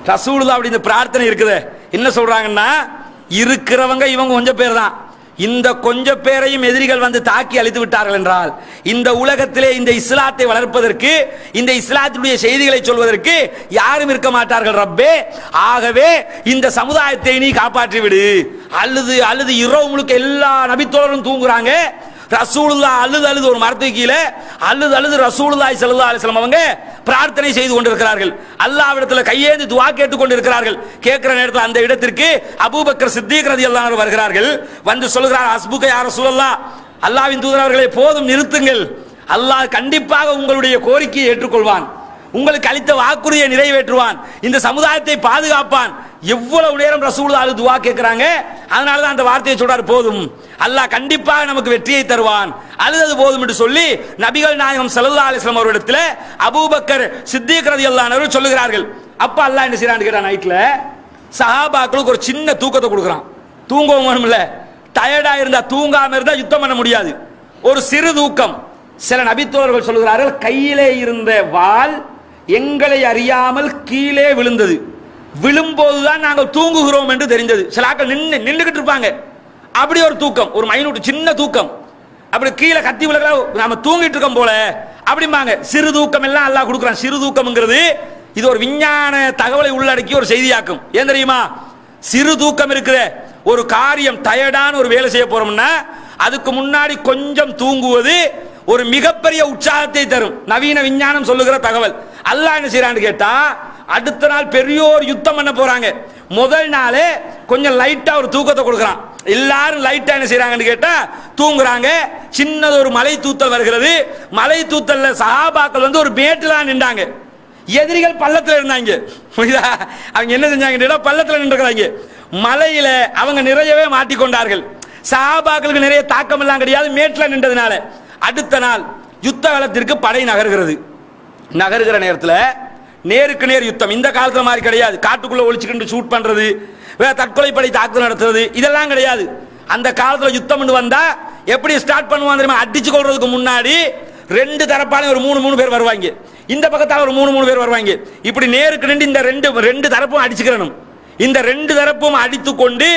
S1: ரசூலுதா அப்படி இந்த பிரார்த்தனை இருக்குது. என்ன சொல்றாங்கன்னா இருக்கிறவங்க இவங்க கொஞ்சம் பேர் தான். இந்த கொஞ்ச பேரையும் எதிரிகள் வந்து தாக்கி அழித்து விட்டார்கள் என்றால் இந்த உலகத்திலே இந்த இஸ்லாத்தை வளர்ப்பதற்கு இந்த இஸ்லாத்தினுடைய செய்திகளை சொல்வதற்கு யாரும் இருக்க மாட்டார்கள் ரப்பே. ஆகவே இந்த சமுதாயத்தை நீ காப்பாற்றி விடு அழுது அழுது இரவு முழுக்க எல்லா நபித்தோழரும் தூங்குறாங்க. ரசூலுல்லா அழுது அழுது ஒரு மரத்துக்கு கீழே அழுது அழுது ரசூலுல்லாய் ஸல்லல்லாஹு அலிஸ்லாம் அவங்க பிரார்த்தனை செய்து கொண்டிருக்கிறார்கள். அல்லாவிடத்தில் கையேந்தி துவா கேட்டுக் கொண்டிருக்கிறார்கள். கேட்கிற நேரத்தில் அந்த இடத்திற்கு அபூபக்கர் சித்திக் ரதி அல்லாஹ் வருகிறார்கள். வந்து சொல்கிறார் அஸ்புக யார் சூழல்லா அல்லாவின் தூதர் அவர்களை போதும் நிறுத்துங்கள். அல்லாஹ் கண்டிப்பாக உங்களுடைய கோரிக்கையை ஏற்றுக்கொள்வான். உங்களுக்கு அளித்த வாக்குறுதியை நிறைவேற்றுவான். இந்த சமுதாயத்தை பாதுகாப்பான். எவ்வளவு நேரம் ரசூலுதாலு துவா கேட்கிறாங்க? அதனால தான் அந்த வார்த்தையை சொல்றாரு போதும். அல்லாஹ் கண்டிப்பாக நமக்கு வெற்றியை தருவான். அழுதது போதும் என்று சொல்லி நபிகள் நாயகம் ஸல்லல்லாஹு அலிஸ்லாம் அவரிடத்தில் அபூபக்கர் சித்திக் ரலியல்லாஹு சொல்லுகிறார்கள். அப்ப அல்லாஹ் என்ன செய்யறான்னு கேட்டா நைட்ல சஹாபாக்களுக்கு ஒரு சின்ன தூக்கத்தை கொடுக்குறான். தூங்கவும் வேணும்ல. டயர்டா இருந்தா தூங்காம இருந்தா யுத்தம் பண்ண முடியாது. ஒரு சிறு தூக்கம். சில நபித்தோர்கள் சொல்கிறார்கள் கையிலே இருந்த வாள் எங்களை அறியாமல் கீழே விழுந்தது. விழும்போதுதான் நாங்கள் தூங்குகிறோம் என்று தெரிந்தது. சில ஆக்கள் நின்று நின்றுகிட்டு இருப்பாங்க. அப்படி ஒரு தூக்கம் ஒரு மைனூட் சின்ன தூக்கம். அப்படி கீழே கத்தி விழுகிற நாம தூங்கிட்டு இருக்கோம் போல. அப்படிம்பாங்க. சிறு தூக்கம் எல்லாம் அல்லா கொடுக்குறான். சிறு தூக்கம்ங்கிறது இது ஒரு விஞ்ஞான தகவலை உள்ளடக்கி ஒரு செய்தியாக்கும். ஏன் தெரியுமா? சிறு தூக்கம் இருக்கிற ஒரு காரியம் டயர்டான ஒரு வேலை செய்ய போறோம்னா அதுக்கு முன்னாடி கொஞ்சம் தூங்குவது ஒரு மிகப்பெரிய உற்சாகத்தை தரும். நவீன விஞ்ஞானம் சொல்லுகிற தகவல். அல்லாஹ் என்ன செய்யறான்னு கேட்டா அடுத்த நாள் பெரியோர் யுத்தம் பண்ண போறாங்க. முதல் நாளே கொஞ்சம் லைட்டா ஒரு தூக்கத்தை கொடுக்குறான். எல்லாரும் லைட்டா என்ன செய்யறாங்கன்னு கேட்டா தூங்குறாங்க. சின்னது ஒரு மலை தூத்தல் வருகிறது. மலை தூத்தல்ல சஹாபாக்கள் வந்து ஒரு மேட்டுல நின்றாங்க. எதிரிகள் பள்ளத்துல இருந்தாங்க. புரியுதா? அவங்க என்ன செஞ்சாங்க பள்ளத்துல நின்றுக்கிறாங்க மலையில அவங்க நிறையவே மாட்டிக்கொண்டார்கள். சஹாபாக்களுக்கு நிறைய தாக்கம் எல்லாம் கிடையாது. மேட்டில் நின்றதுனால. அடுத்த நாள் யுத்த காலத்திற்கு படை நகர்கிறது. நகருகிற நேரத்தில் நேருக்கு நேர் யுத்தம். இந்த காலத்தில் மாதிரி கிடையாது. காட்டுக்குள்ளே ஒளிச்சுக்கிட்டு ஷூட் பண்ணுறது வேற தற்கொலை படை தாக்குதல் நடத்துறது இதெல்லாம் கிடையாது. அந்த காலத்தில் யுத்தம்னு வந்தால் எப்படி ஸ்டார்ட் பண்ணுவாங்க தெரியுமா? அடிச்சு கொள்றதுக்கு முன்னாடி ரெண்டு தரப்பாலையும் ஒரு மூணு மூணு பேர் வருவாங்க. இந்த பக்கத்தால் ஒரு மூணு மூணு பேர் வருவாங்க. இப்படி நேருக்கு நின்று இந்த ரெண்டு ரெண்டு தரப்பும் அடிச்சுக்கிறணும். இந்த ரெண்டு தரப்பும் அடித்து கொண்டு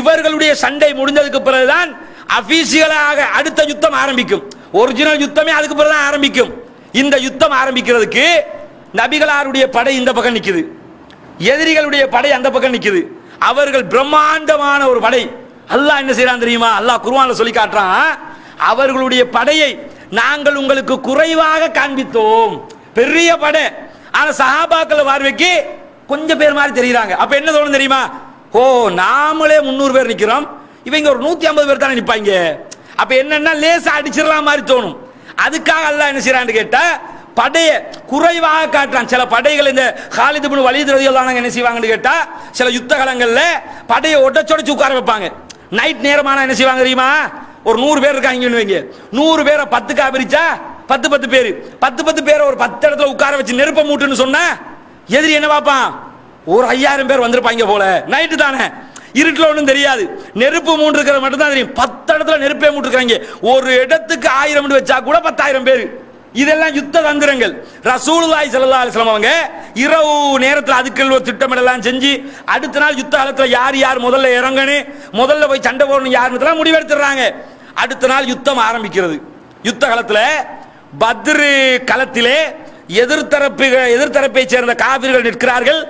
S1: இவர்களுடைய சண்டை முடிஞ்சதுக்கு பிறகுதான் அபிஷியலாக அடுத்த யுத்தம் ஆரம்பிக்கும். ஒரிஜினல் யுத்தமே அதுக்கு பிறகுதான் ஆரம்பிக்கும். இந்த யுத்தம் ஆரம்பிக்கிறதுக்கு நபிகளாருடைய படை இந்த பக்கம் நிற்குது எதிரிகளுடைய படை அந்த பக்கம் நிற்குது அவர்கள் பிரம்மாண்டமான ஒரு படை. அல்லாஹ் என்ன செய்யறான் தெரியுமா? அல்லாஹ் குருவான சொல்லி காட்டுறான் அவர்களுடைய படையை நாங்கள் உங்களுக்கு குறைவாக காண்பித்தோம். பெரிய படை. ஆனா சஹாபாக்கள் பார்வைக்கு கொஞ்சம் பேர் மாதிரி தெரியுறாங்க. அப்ப என்ன தோணும் தெரியுமா? ஓ நாமளே முந்நூறு பேர் நிக்கிறோம். இவங்க ஒரு நூத்தி ஐம்பது பேர் தானே நிப்பாங்க அப்ப என்னன்னா லேசா அடிச்சிடலாம் மாதிரி தோணும். அதுக்காக அல்லா என்ன செய்யறான்னு கேட்டா படைய குறைவாக காட்டுறான். சில படைகள் இந்த ஹாலிது பின் வலிது ரதிகள் என்ன செய்வாங்கன்னு கேட்டா சில யுத்த காலங்களில் படையை ஒட்டச்சொடிச்சு உட்கார வைப்பாங்க. நைட் நேரமான என்ன செய்வாங்க தெரியுமா? ஒரு நூறு பேர் இருக்காங்கன்னு வைங்க. நூறு பேரை பத்துக்கா பிரிச்சா பத்து பத்து பேர். பத்து பத்து பேரை ஒரு பத்து இடத்துல உட்கார வச்சு நெருப்ப மூட்டுன்னு சொன்னா எதிரி என்ன பார்ப்பான்? ஒரு ஐயாயிரம் பேர் வந்திருப்பாங்க போல. நைட்டு தானே. இருட்டில் ஒன்றும் தெரியாது. நெருப்பு மூன்று இருக்கிற மட்டும்தான் தெரியும். பத்து இடத்துல நெருப்பே மூட்டுருக்காங்க ஒரு இடத்துக்கு ஆயிரம் வச்சா கூட பத்தாயிரம் பேர். இதெல்லாம் யுத்த தந்திரங்கள். ரசூலுல்லாஹி ஸல்லல்லாஹு அலைஹி வஸல்லம் அவங்க இரவு நேரத்தில் அதுக்குள்ள ஒரு திட்டமிடலாம் செஞ்சு அடுத்த நாள் யுத்த காலத்தில் யார் யார் முதல்ல இறங்கணும் முதல்ல போய் சண்டை போடணும் யாருன்னு முடிவெடுத்துறாங்க அடுத்த நாள் யுத்தம் ஆரம்பிக்கிறது. யுத்த காலத்தில் பத்ரு களத்திலே எதிர்த்தரப்பு எதிர்த்தரப்பை சேர்ந்த காவிர்கள் நிற்கிறார்கள்.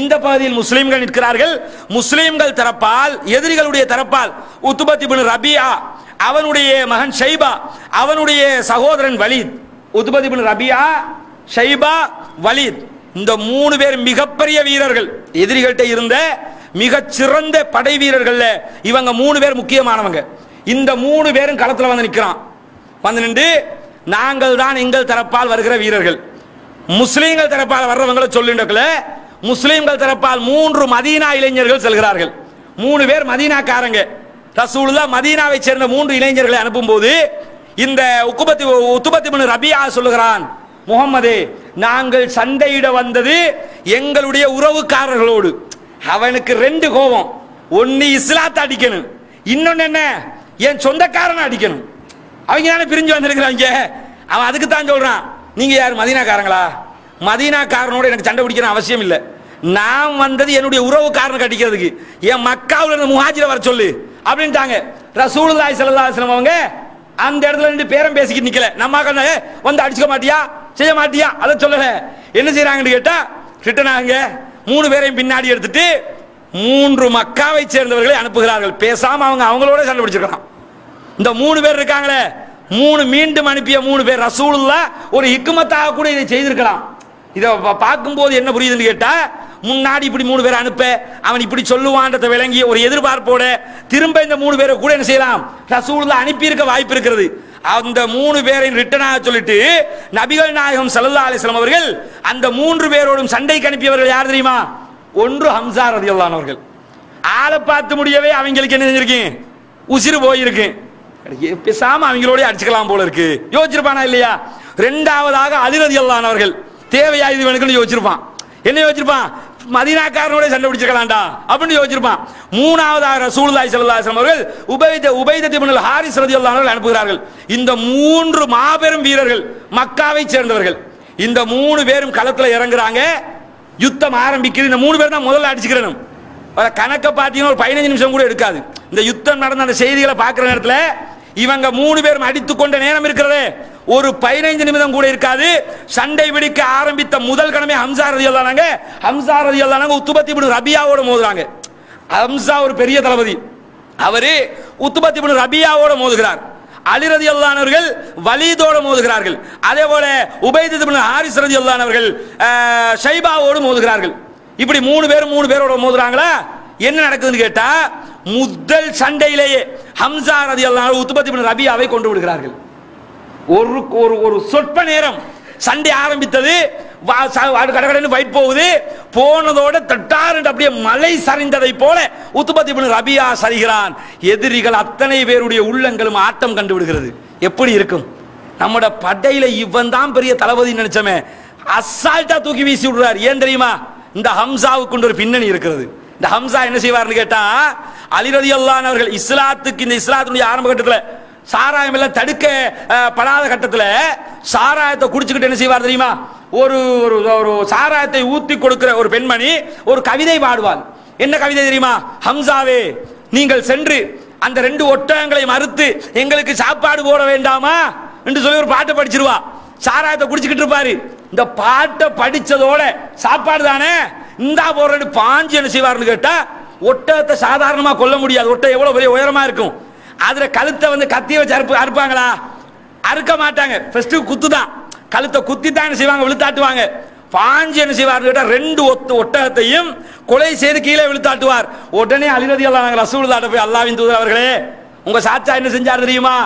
S1: இந்த பகுதியில் முஸ்லிம்கள் நிற்கிறார்கள். முஸ்லிம்கள் தரப்பால் எதிரிகளுடைய தரப்பால் உத்துபத்தி பின் ரபியா அவனுடைய மகன் ஷைபா அவனுடைய சகோதரன் வலீத். உத்துபதி பின் ரபியா ஷைபா வலீத். இந்த மூணு பேர் மிகப்பெரிய வீரர்கள். எதிரிகள்கிட்ட இருந்த மிகச்சிறந்த படை வீரர்கள்ல இவங்க மூணு பேர் முக்கியமானவங்க. இந்த மூணு பேரும் களத்தில் வந்து நிற்கிறான் வந்து நின்று நாங்கள் தான் எங்கள் தரப்பால் வருகிற வீரர்கள். முஸ்லீம்கள் தரப்பால் வர்றவங்களை சொல்லிண்டக்குள்ள முஸ்லீம்கள் தரப்பால் மூன்று மதீனா இளைஞர்கள் செல்கிறார்கள். மூணு பேர் மதீனாக்காரங்க. ரசூலுல்லா மதீனாவை சேர்ந்த மூன்று இளைஞர்களை அனுப்பும்போது இந்த உக்குபத்தி உத்துபத்தி மனு ரபியா சொல்லுகிறான் முகமது நாங்கள் சண்டையிட வந்தது எங்களுடைய உறவுக்காரர்களோடு. அவனுக்கு ரெண்டு கோபம். ஒன்னு இஸ்லாத்தை அடிக்கணும். இன்னொன்னு என்ன? என் சொந்தக்காரனை அடிக்கணும். அவங்க தானே பிரிஞ்சு வந்திருக்கிறாங்க? அவன் அதுக்கு தான் சொல்றான். நீங்க யார்? மதீனாக்காரங்களா? மதீனாக்காரனோட எனக்கு சண்டை பிடிக்கிற அவசியம் இல்லை. நான் வந்தது என்னுடைய உறவுக்காரன் கட்டிக்கிறதுக்கு. என் மக்காவில் இருந்த முஹாஜிர வர சொல்லு. அப்படின்ட்டாங்க. ரசூலுல்லாய் சல்லா அலைஹி அவங்க அந்த இடத்துல ரெண்டு பேரம் பேசிக்கிட்டு நிக்கல. நம்ம கண்ண வந்து அடிச்சுக்க மாட்டியா? செய்ய மாட்டியா? அதை சொல்லல. என்ன செய்யறாங்கன்னு கேட்டா ரிட்டன் ஆகுங்க. மூணு பேரையும் பின்னாடி எடுத்துட்டு மூன்று மக்காவை சேர்ந்தவர்களை அனுப்புகிறார்கள். பேசாம அவங்க அவங்களோட சண்டை பிடிச்சிருக்கலாம். இந்த மூணு பேர் இருக்காங்களே மூணு மீண்டும் அனுப்பிய மூணு பேர் ரசூலுல்லா ஒரு இக்குமத்தாக கூட இதை செய்திருக்கலாம். இதை பார்க்கும்போது என்ன புரியுதுன்னு கேட்டா முன்னாடி இப்படி மூணு பேரை அனுப்ப அவன் இப்படி சொல்லுவான்றதை விளங்கி ஒரு எதிர்பார்ப்போட திரும்ப இந்த மூணு பேரை கூட என்ன செய்யலாம்? ரசூலுல்லா அனுப்பி இருக்க வாய்ப்பு இருக்கிறது. அந்த மூணு பேரையும் ரிட்டனாக சொல்லிட்டு நபிகள் நாயகம் சல்லா அலிஸ்லாம் அவர்கள் அந்த மூன்று பேரோடும் சண்டைக்கு அனுப்பியவர்கள் யார் தெரியுமா? ஒன்று ஹம்சா ரதியல்லாஹு அவர்கள். ஆளை பார்த்து முடியவே அவங்களுக்கு என்ன செஞ்சிருக்கீங்க உசிறு போயிருக்கு. பேசாம அவங்களோட அடிச்சுக்கலாம் போல இருக்கு. யோசிச்சிருப்பானா இல்லையா? ரெண்டாவதாக அதிரதி அவர்கள். தேவையா இது வேணுக்குன்னு யோசிச்சிருப்பான். என்ன யோசிச்சிருப்பான்? மதினாக்காரனோட சண்டை பிடிச்சிருக்கலாம்டா. அப்படின்னு யோசிச்சிருப்பான். மூணாவதாக ரசூலுல்லாஹி ஸல்லல்லாஹு அவர்கள் உபைத உபைதத் இப்னுல் ஹாரிஸ் ரதி அன்ஹு அனுப்புகிறார்கள். இந்த மூன்று மாபெரும் வீரர்கள் மக்காவை சேர்ந்தவர்கள். இந்த மூணு பேரும் களத்தில் இறங்குறாங்க. யுத்தம் ஆரம்பிக்கிறது இந்த மூணு பேர் தான் முதல்ல அடிச்சுக்கிறணும் வர கணக்கை பார்த்தீங்கன்னா ஒரு பதினஞ்சு நிமிஷம் கூட எடுக்காது. இந்த யுத்தம் நடந்த அந்த செய்திகளை பார்க்குற நேரத்தில் இவங்க மூணு பேரும் அடித்து கொண்ட நேரம் இருக்கிறதே. ஒரு பதினைந்து நிமிடம் கூட இருக்காது. சண்டை வெடிக்க ஆரம்பித்த முதல் கடமை ஹம்சா ரதி தானாங்க ஹம்சா ரதி தானாங்க உத்துபத்தி பின் ரபியாவோட மோதுறாங்க. ஹம்சா ஒரு பெரிய தளபதி. அவரு உத்துபத்தி பின் ரபியாவோட மோதுகிறார். அலிரதி அல்லானவர்கள் வலீதோடு மோதுகிறார்கள். அதே போல உபைது ஹாரிஸ் ரதி அல்லானவர்கள் ஷைபாவோடு மோதுகிறார்கள். இப்படி மூணு பேர் மூணு பேரோட மோதுறாங்களா? என்ன நடக்குதுன்னு கேட்டா முதல் சண்டையிலேயே ஹம்சா ரதி அல்லான உத்துபத்தி பின் ரபியாவை கொண்டு விடுகிறார்கள். ஒரு ஒரு ஒரு சொற்ப நேரம். சண்டை ஆரம்பித்தது. வா- ச- கடகடன்னு ஃபைட் போகுது. போனதோட தட்டார் அப்படியே மலை சரிந்ததை போல உத்துபத்தி ரபியா சரிகிறான். எதிரிகள் அத்தனை பேருடைய உள்ளங்களும் ஆட்டம் கண்டு விடுகிறது. எப்படி இருக்கும்? நம்மட படையில இவன் தான் பெரிய தளபதி நினைச்சமே. அசால்ட்டா தூக்கி வீசி விடுறார். ஏன் தெரியுமா? இந்த ஹம்சாவுக்கு ஒரு பின்னணி இருக்கிறது. இந்த ஹம்சா என்ன செய்வார்னு கேட்டா அலிரதி அவர்கள் இஸ்லாத்துக்கு இந்த இஸ்லாத்துடைய ஆரம்ப கட்டத்தில் சாராயம் எல்லாம் தடுக்க படாத கட்டத்தில் சாராயத்தை குடிச்சுக்கிட்டு என்ன செய்வார் தெரியுமா? ஒரு ஒரு ஒரு சாராயத்தை ஊத்தி கொடுக்கிற ஒரு பெண்மணி ஒரு கவிதை பாடுவாள். என்ன கவிதை தெரியுமா? ஹம்சாவே நீங்கள் சென்று அந்த ரெண்டு ஒட்டகங்களை மறுத்து எங்களுக்கு சாப்பாடு போட வேண்டாமா? என்று சொல்லி ஒரு பாட்டை படிச்சிருவா. சாராயத்தை குடிச்சுக்கிட்டு இருப்பாரு. இந்த பாட்டை படிச்சதோட சாப்பாடு தானே? இந்தா போற பாஞ்சு என்ன செய்வார்னு கேட்டா ஒட்டகத்தை சாதாரணமா கொல்ல முடியாது. ஒட்டகம் எவ்வளவு பெரிய உயரமா இருக்கும். அதுல கழுத்தை வந்து கத்திய வச்சு அறுப்பு அறுப்பாங்களா? அறுக்க மாட்டாங்க. ஃபர்ஸ்ட் குத்து தான் கழுத்தை குத்தி தான் என்ன செய்வாங்க? விழுத்தாட்டுவாங்க. பாஞ்சு என்ன செய்வார் ரெண்டு ஒத்து ஒட்டகத்தையும் கொலை செய்து கீழே விழுத்தாட்டுவார். உடனே அலிரதி ரசூல் தாட்ட போய் அல்லாவின் தூதர் அவர்களே உங்க சாச்சா என்ன செஞ்சார் தெரியுமா?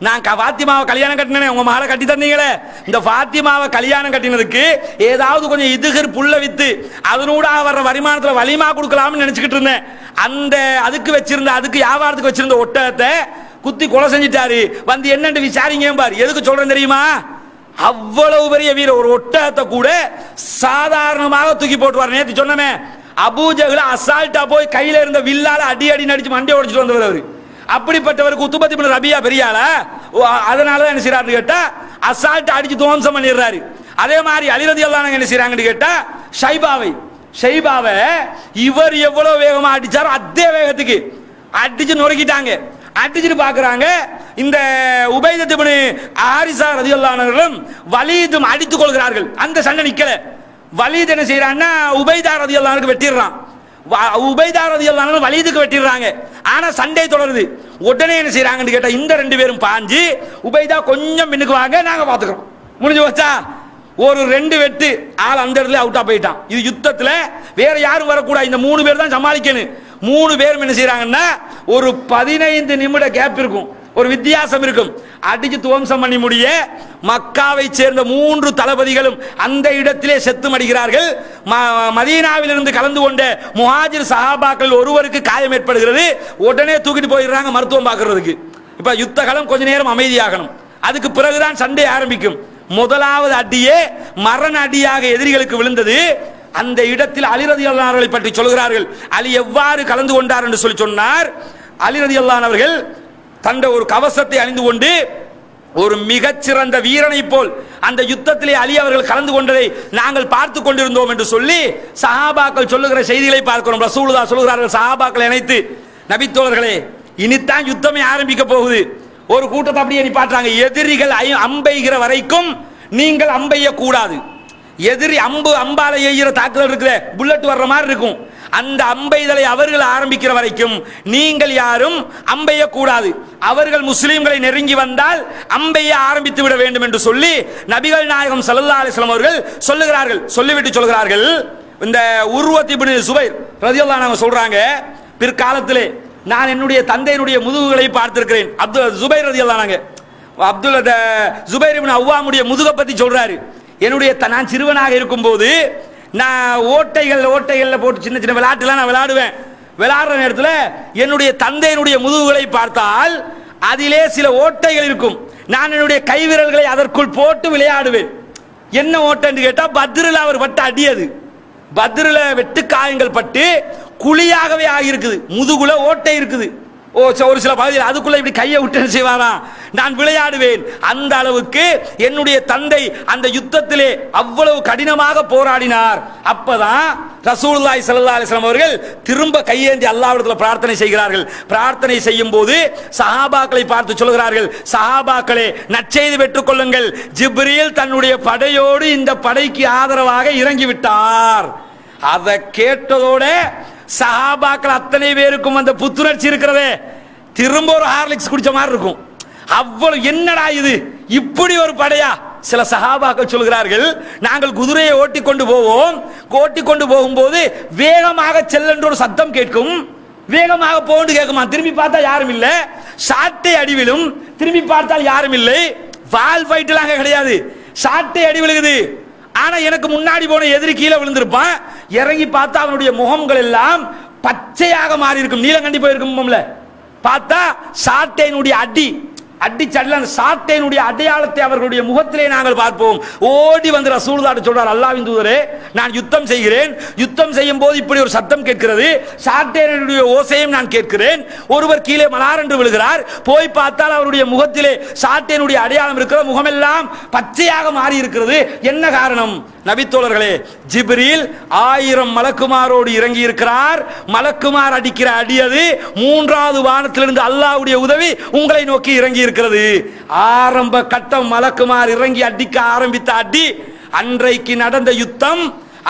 S1: நான் க- ஃபாத்திமாவை கல்யாணம் கட்டினேன் உங்க மகளை கட்டி தந்தீங்களே. இந்த ஃபாத்திமாவை கல்யாணம் கட்டினதுக்கு ஏதாவது கொஞ்சம் இதுகர் புல்ல வித்து அதனூட வர்ற வருமானத்துல வலிமா கொடுக்கலாம்னு நினைச்சுக்கிட்டு இருந்தேன். அந்த அதுக்கு வச்சிருந்த அதுக்கு வியாபாரத்துக்கு வச்சிருந்த ஒட்டகத்தை குத்தி கொலை செஞ்சிட்டாரு. வந்து என்னென்று விசாரிங்க பாரு. எதுக்கு சொல்றேன் தெரியுமா? அவ்வளவு பெரிய வீர ஒரு ஒட்டகத்தை கூட சாதாரணமாக தூக்கி போட்டுவார். நேற்று சொன்னமே அபூஜகுல அசால்ட்டா போய் கையில இருந்த வில்லால அடி அடி நடிச்சு மண்டை உடைச்சிட்டு வந்தவர் அவரு. அப்படிப்பட்டவருக்கு உத்துபத்தி பண்ண ரபியா பெரியாளா ஓ, அதனால என்ன செய்யறாருன்னு கேட்டா அசால்ட் அடிச்சு துவம்சம் பண்ணிடுறாரு. அதே மாதிரி அலிரதி எல்லாம் என்ன செய்யறாங்கன்னு கேட்டா ஷைபாவை ஷைபாவை இவர் எவ்வளவு வேகமா அடிச்சாரோ அதே வேகத்துக்கு அடிச்சு நொறுக்கிட்டாங்க. அடிச்சுட்டு பாக்குறாங்க. இந்த உபைதத்து பின் ஆரிசா ரதியுல்லானவர்களும் வலீதும் அடித்துக் கொள்கிறார்கள். அந்த சண்டை நிக்கல. வலீத் என்ன செய்யறான்னா உபைதா ரதியுல்லானுக்கு வெட்டிடுறான். வ- உபைதா ரதியுல்லானு வலீதுக்கு வெட்டிடுறாங்க. ஆனா சண்டை தொடருது. உடனே என்ன செய்யறாங்கன்னு கேட்டா இந்த ரெண்டு பேரும் பாஞ்சு உபைதா கொஞ்சம் பின்னுக்கு வாங்க நாங்க பாத்துக்கிறோம். முடிஞ்சு வச்சா ஒரு ரெண்டு வெட்டு ஆள் அந்த இடத்துல அவுட்டா போயிட்டான். இது யுத்தத்துல வேற யாரும் வரக்கூடாது. இந்த மூணு பேர் தான் சமாளிக்கணும். மூணு பேரும் என்ன செய்யறாங்கன்னா ஒரு பதினைந்து நிமிட கேப் இருக்கும். ஒரு வித்தியாசம் இருக்கும். அடிச்சு துவம்சம் பண்ணி முடிய மக்காவை சேர்ந்த மூன்று தளபதிகளும் அந்த இடத்திலே செத்து மடிகிறார்கள் ம- மதீனாவிலிருந்து கலந்து கொண்ட முஹாஜிர் சஹாபாக்கள் ஒருவருக்கு காயம் ஏற்படுகிறது. உடனே தூக்கிட்டு போயிடுறாங்க மருத்துவம் பார்க்கறதுக்கு. இப்ப யுத்த காலம் கொஞ்ச நேரம் அமைதியாகணும். அதுக்கு பிறகுதான் சண்டை ஆரம்பிக்கும். முதலாவது அடியே மரண அடியாக எதிரிகளுக்கு விழுந்தது. அந்த இடத்தில் அலிரதி அல்லானவர்களை பற்றி சொல்கிறார்கள். அலி எவ்வாறு கலந்து கொண்டார் என்று சொல்லி சொன்னார். அலிரதி அல்லானவர்கள் தந்த ஒரு கவசத்தை அணிந்து கொண்டு ஒரு மிகச்சிறந்த வீரனை போல் அந்த யுத்தத்திலே அலி அவர்கள் கலந்து கொண்டதை நாங்கள் பார்த்து கொண்டிருந்தோம் என்று சொல்லி சஹாபாக்கள் சொல்லுகிற செய்திகளை பார்க்கிறோம். ரசூலுதா சொல்லுகிறார்கள் சஹாபாக்கள் இணைத்து நபித்தோழர்களே இனித்தான் யுத்தமே ஆரம்பிக்க போகுது. ஒரு கூட்டத்தை அப்படியே நிப்பாட்டுறாங்க. எதிரிகள் அம்பைகிற அம்பெய்கிற வரைக்கும் நீங்கள் அம்பெய்ய கூடாது. எதிரி அம்பு அம்பால எய்கிற தாக்குதல் இருக்குதே புல்லட் வர்ற மாதிரி இருக்கும். அந்த அம்பெய்தலை அவர்கள் ஆரம்பிக்கிற வரைக்கும் நீங்கள் யாரும் அம்பைய கூடாது. அவர்கள் முஸ்லீம்களை நெருங்கி வந்தால் அம்பைய ஆரம்பித்து விட வேண்டும் என்று சொல்லி நபிகள் நாயகம் சல்லா அலிஸ்லாம் அவர்கள் சொல்லுகிறார்கள். சொல்லிவிட்டு சொல்கிறார்கள். இந்த உருவத்தி பின் சுபைர் ரதியல்லாஹு அன்ஹு சொல்றாங்க பிற்காலத்திலே நான் என்னுடைய தந்தையினுடைய முதுகுகளை பார்த்திருக்கிறேன். அப்துல் ஜுபைர் ரதியல்லாஹு அப்துல் அந்த ஜுபைர் அவ்வாமுடைய முதுகை பத்தி சொல்றாரு. என்னுடைய த- நான் சிறுவனாக இருக்கும்போது நான் ஓட்டைகள் ஓட்டைகளில் போட்டு சின்ன சின்ன விளையாட்டுலாம் நான் விளையாடுவேன். விளையாடுற நேரத்தில் என்னுடைய தந்தையினுடைய முதுகுகளை பார்த்தால் அதிலே சில ஓட்டைகள் இருக்கும். நான் என்னுடைய கைவிரல்களை அதற்குள் போட்டு விளையாடுவேன். என்ன ஓட்டைன்னு கேட்டால் பத்ரில் அவர் பட்ட அடியது பத்ரில் வெட்டு காயங்கள் பட்டு குழியாகவே ஆகியிருக்குது. முதுகுல ஓட்டை இருக்குது. ஓ ஒரு சில பகுதியில் அதுக்குள்ள இப்படி கையை விட்டு செய்வானா? நான் விளையாடுவேன். அந்த அளவுக்கு என்னுடைய தந்தை அந்த யுத்தத்திலே அவ்வளவு கடினமாக போராடினார். அப்பதான் ரசூல்லாய் சல்லா அலிஸ்லாம் அவர்கள் திரும்ப கையேந்தி அல்லாவிடத்தில் பிரார்த்தனை செய்கிறார்கள். பிரார்த்தனை செய்யும் போது சஹாபாக்களை பார்த்து சொல்கிறார்கள் சஹாபாக்களே நற்செய்து பெற்றுக் கொள்ளுங்கள். தன்னுடைய படையோடு இந்த படைக்கு ஆதரவாக இறங்கிவிட்டார். அதை கேட்டதோட சஹாபாக்கள் அத்தனை பேருக்கும் அந்த புத்துணர்ச்சி இருக்கிறதே. திரும்ப ஒரு ஹார்லிக்ஸ் குடிச்ச மாதிரி இருக்கும். அவ்வளவு என்னடா இது? இப்படி ஒரு படையா? சில சகாபாக்கள் சொல்கிறார்கள் நாங்கள் குதிரையை ஓட்டி கொண்டு போவோம். ஓட்டி கொண்டு போகும்போது வேகமாக செல்லன்ற ஒரு சத்தம் கேட்கும். வேகமாக போகண்டு கேட்குமா? திரும்பி பார்த்தா யாரும் இல்லை. சாட்டை அடிவிலும் திரும்பி பார்த்தால் யாரும் இல்லை. வால் ஃபைட்லாம் கிடையாது. சாட்டை அடி விழுகுது ஆனா எனக்கு முன்னாடி போன எதிரி கீழே விழுந்திருப்பான். இறங்கி பார்த்தா அவனுடைய முகங்கள் எல்லாம் பச்சையாக மாறி இருக்கும் நீலங்கண்டி போயிருக்கும்ல பார்த்தா சாட்டையினுடைய அடி. அடிச்சல்ல அந்த சாட்டையினுடைய அடையாளத்தை அவர்களுடைய முகத்திலே நாங்கள் பார்ப்போம். ஓடி வந்து ரசூலுல்லாஹ் சொல்றார் அல்லாவின் தூதரே நான் யுத்தம் செய்கிறேன். யுத்தம் செய்யும் போது இப்படி ஒரு சத்தம் கேட்கிறது. சாட்டையினுடைய ஓசையும் நான் கேட்கிறேன். ஒருவர் கீழே மலார் என்று விழுகிறார். போய் பார்த்தால் அவருடைய முகத்திலே சாட்டையினுடைய அடையாளம் இருக்கிற முகமெல்லாம் பச்சையாக மாறி இருக்கிறது என்ன காரணம்? நபித்தோழர்களே ஜிப்ரில் ஆயிரம் மலக்குமாரோடு இறங்கி இருக்கிறார் மலக்குமார் அடிக்கிற அடியது மூன்றாவது வானத்திலிருந்து அல்லாவுடைய உதவி உங்களை நோக்கி இறங்கி இருக்கிறது. ஆரம்ப கட்டம் மலக்குமார் இறங்கி அடிக்க ஆரம்பித்த அடி அன்றைக்கு நடந்த யுத்தம்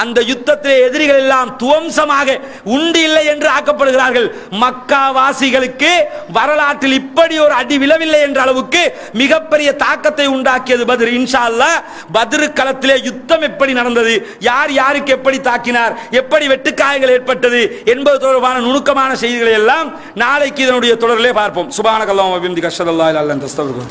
S1: அந்த யுத்தத்திலே எதிரிகள் எல்லாம் துவம்சமாக உண்டு இல்லை என்று ஆக்கப்படுகிறார்கள். மக்கா வாசிகளுக்கு வரலாற்றில் இப்படி ஒரு அடி விழவில்லை என்ற அளவுக்கு மிகப்பெரிய தாக்கத்தை உண்டாக்கியது பத்ர் இன்ஷா அல்லாஹ் பத்ரு களத்திலே யுத்தம் எப்படி நடந்தது? யார் யாருக்கு எப்படி தாக்கினார்? எப்படி வெட்டுக்காயங்கள் ஏற்பட்டது? என்பது தொடர்பான நுணுக்கமான செய்திகளை எல்லாம் நாளைக்கு இதனுடைய தொடரிலே பார்ப்போம். சுபானகல்லாம் அபிந்தி கஷதல்லா இல்லை தஸ்தவர்கள்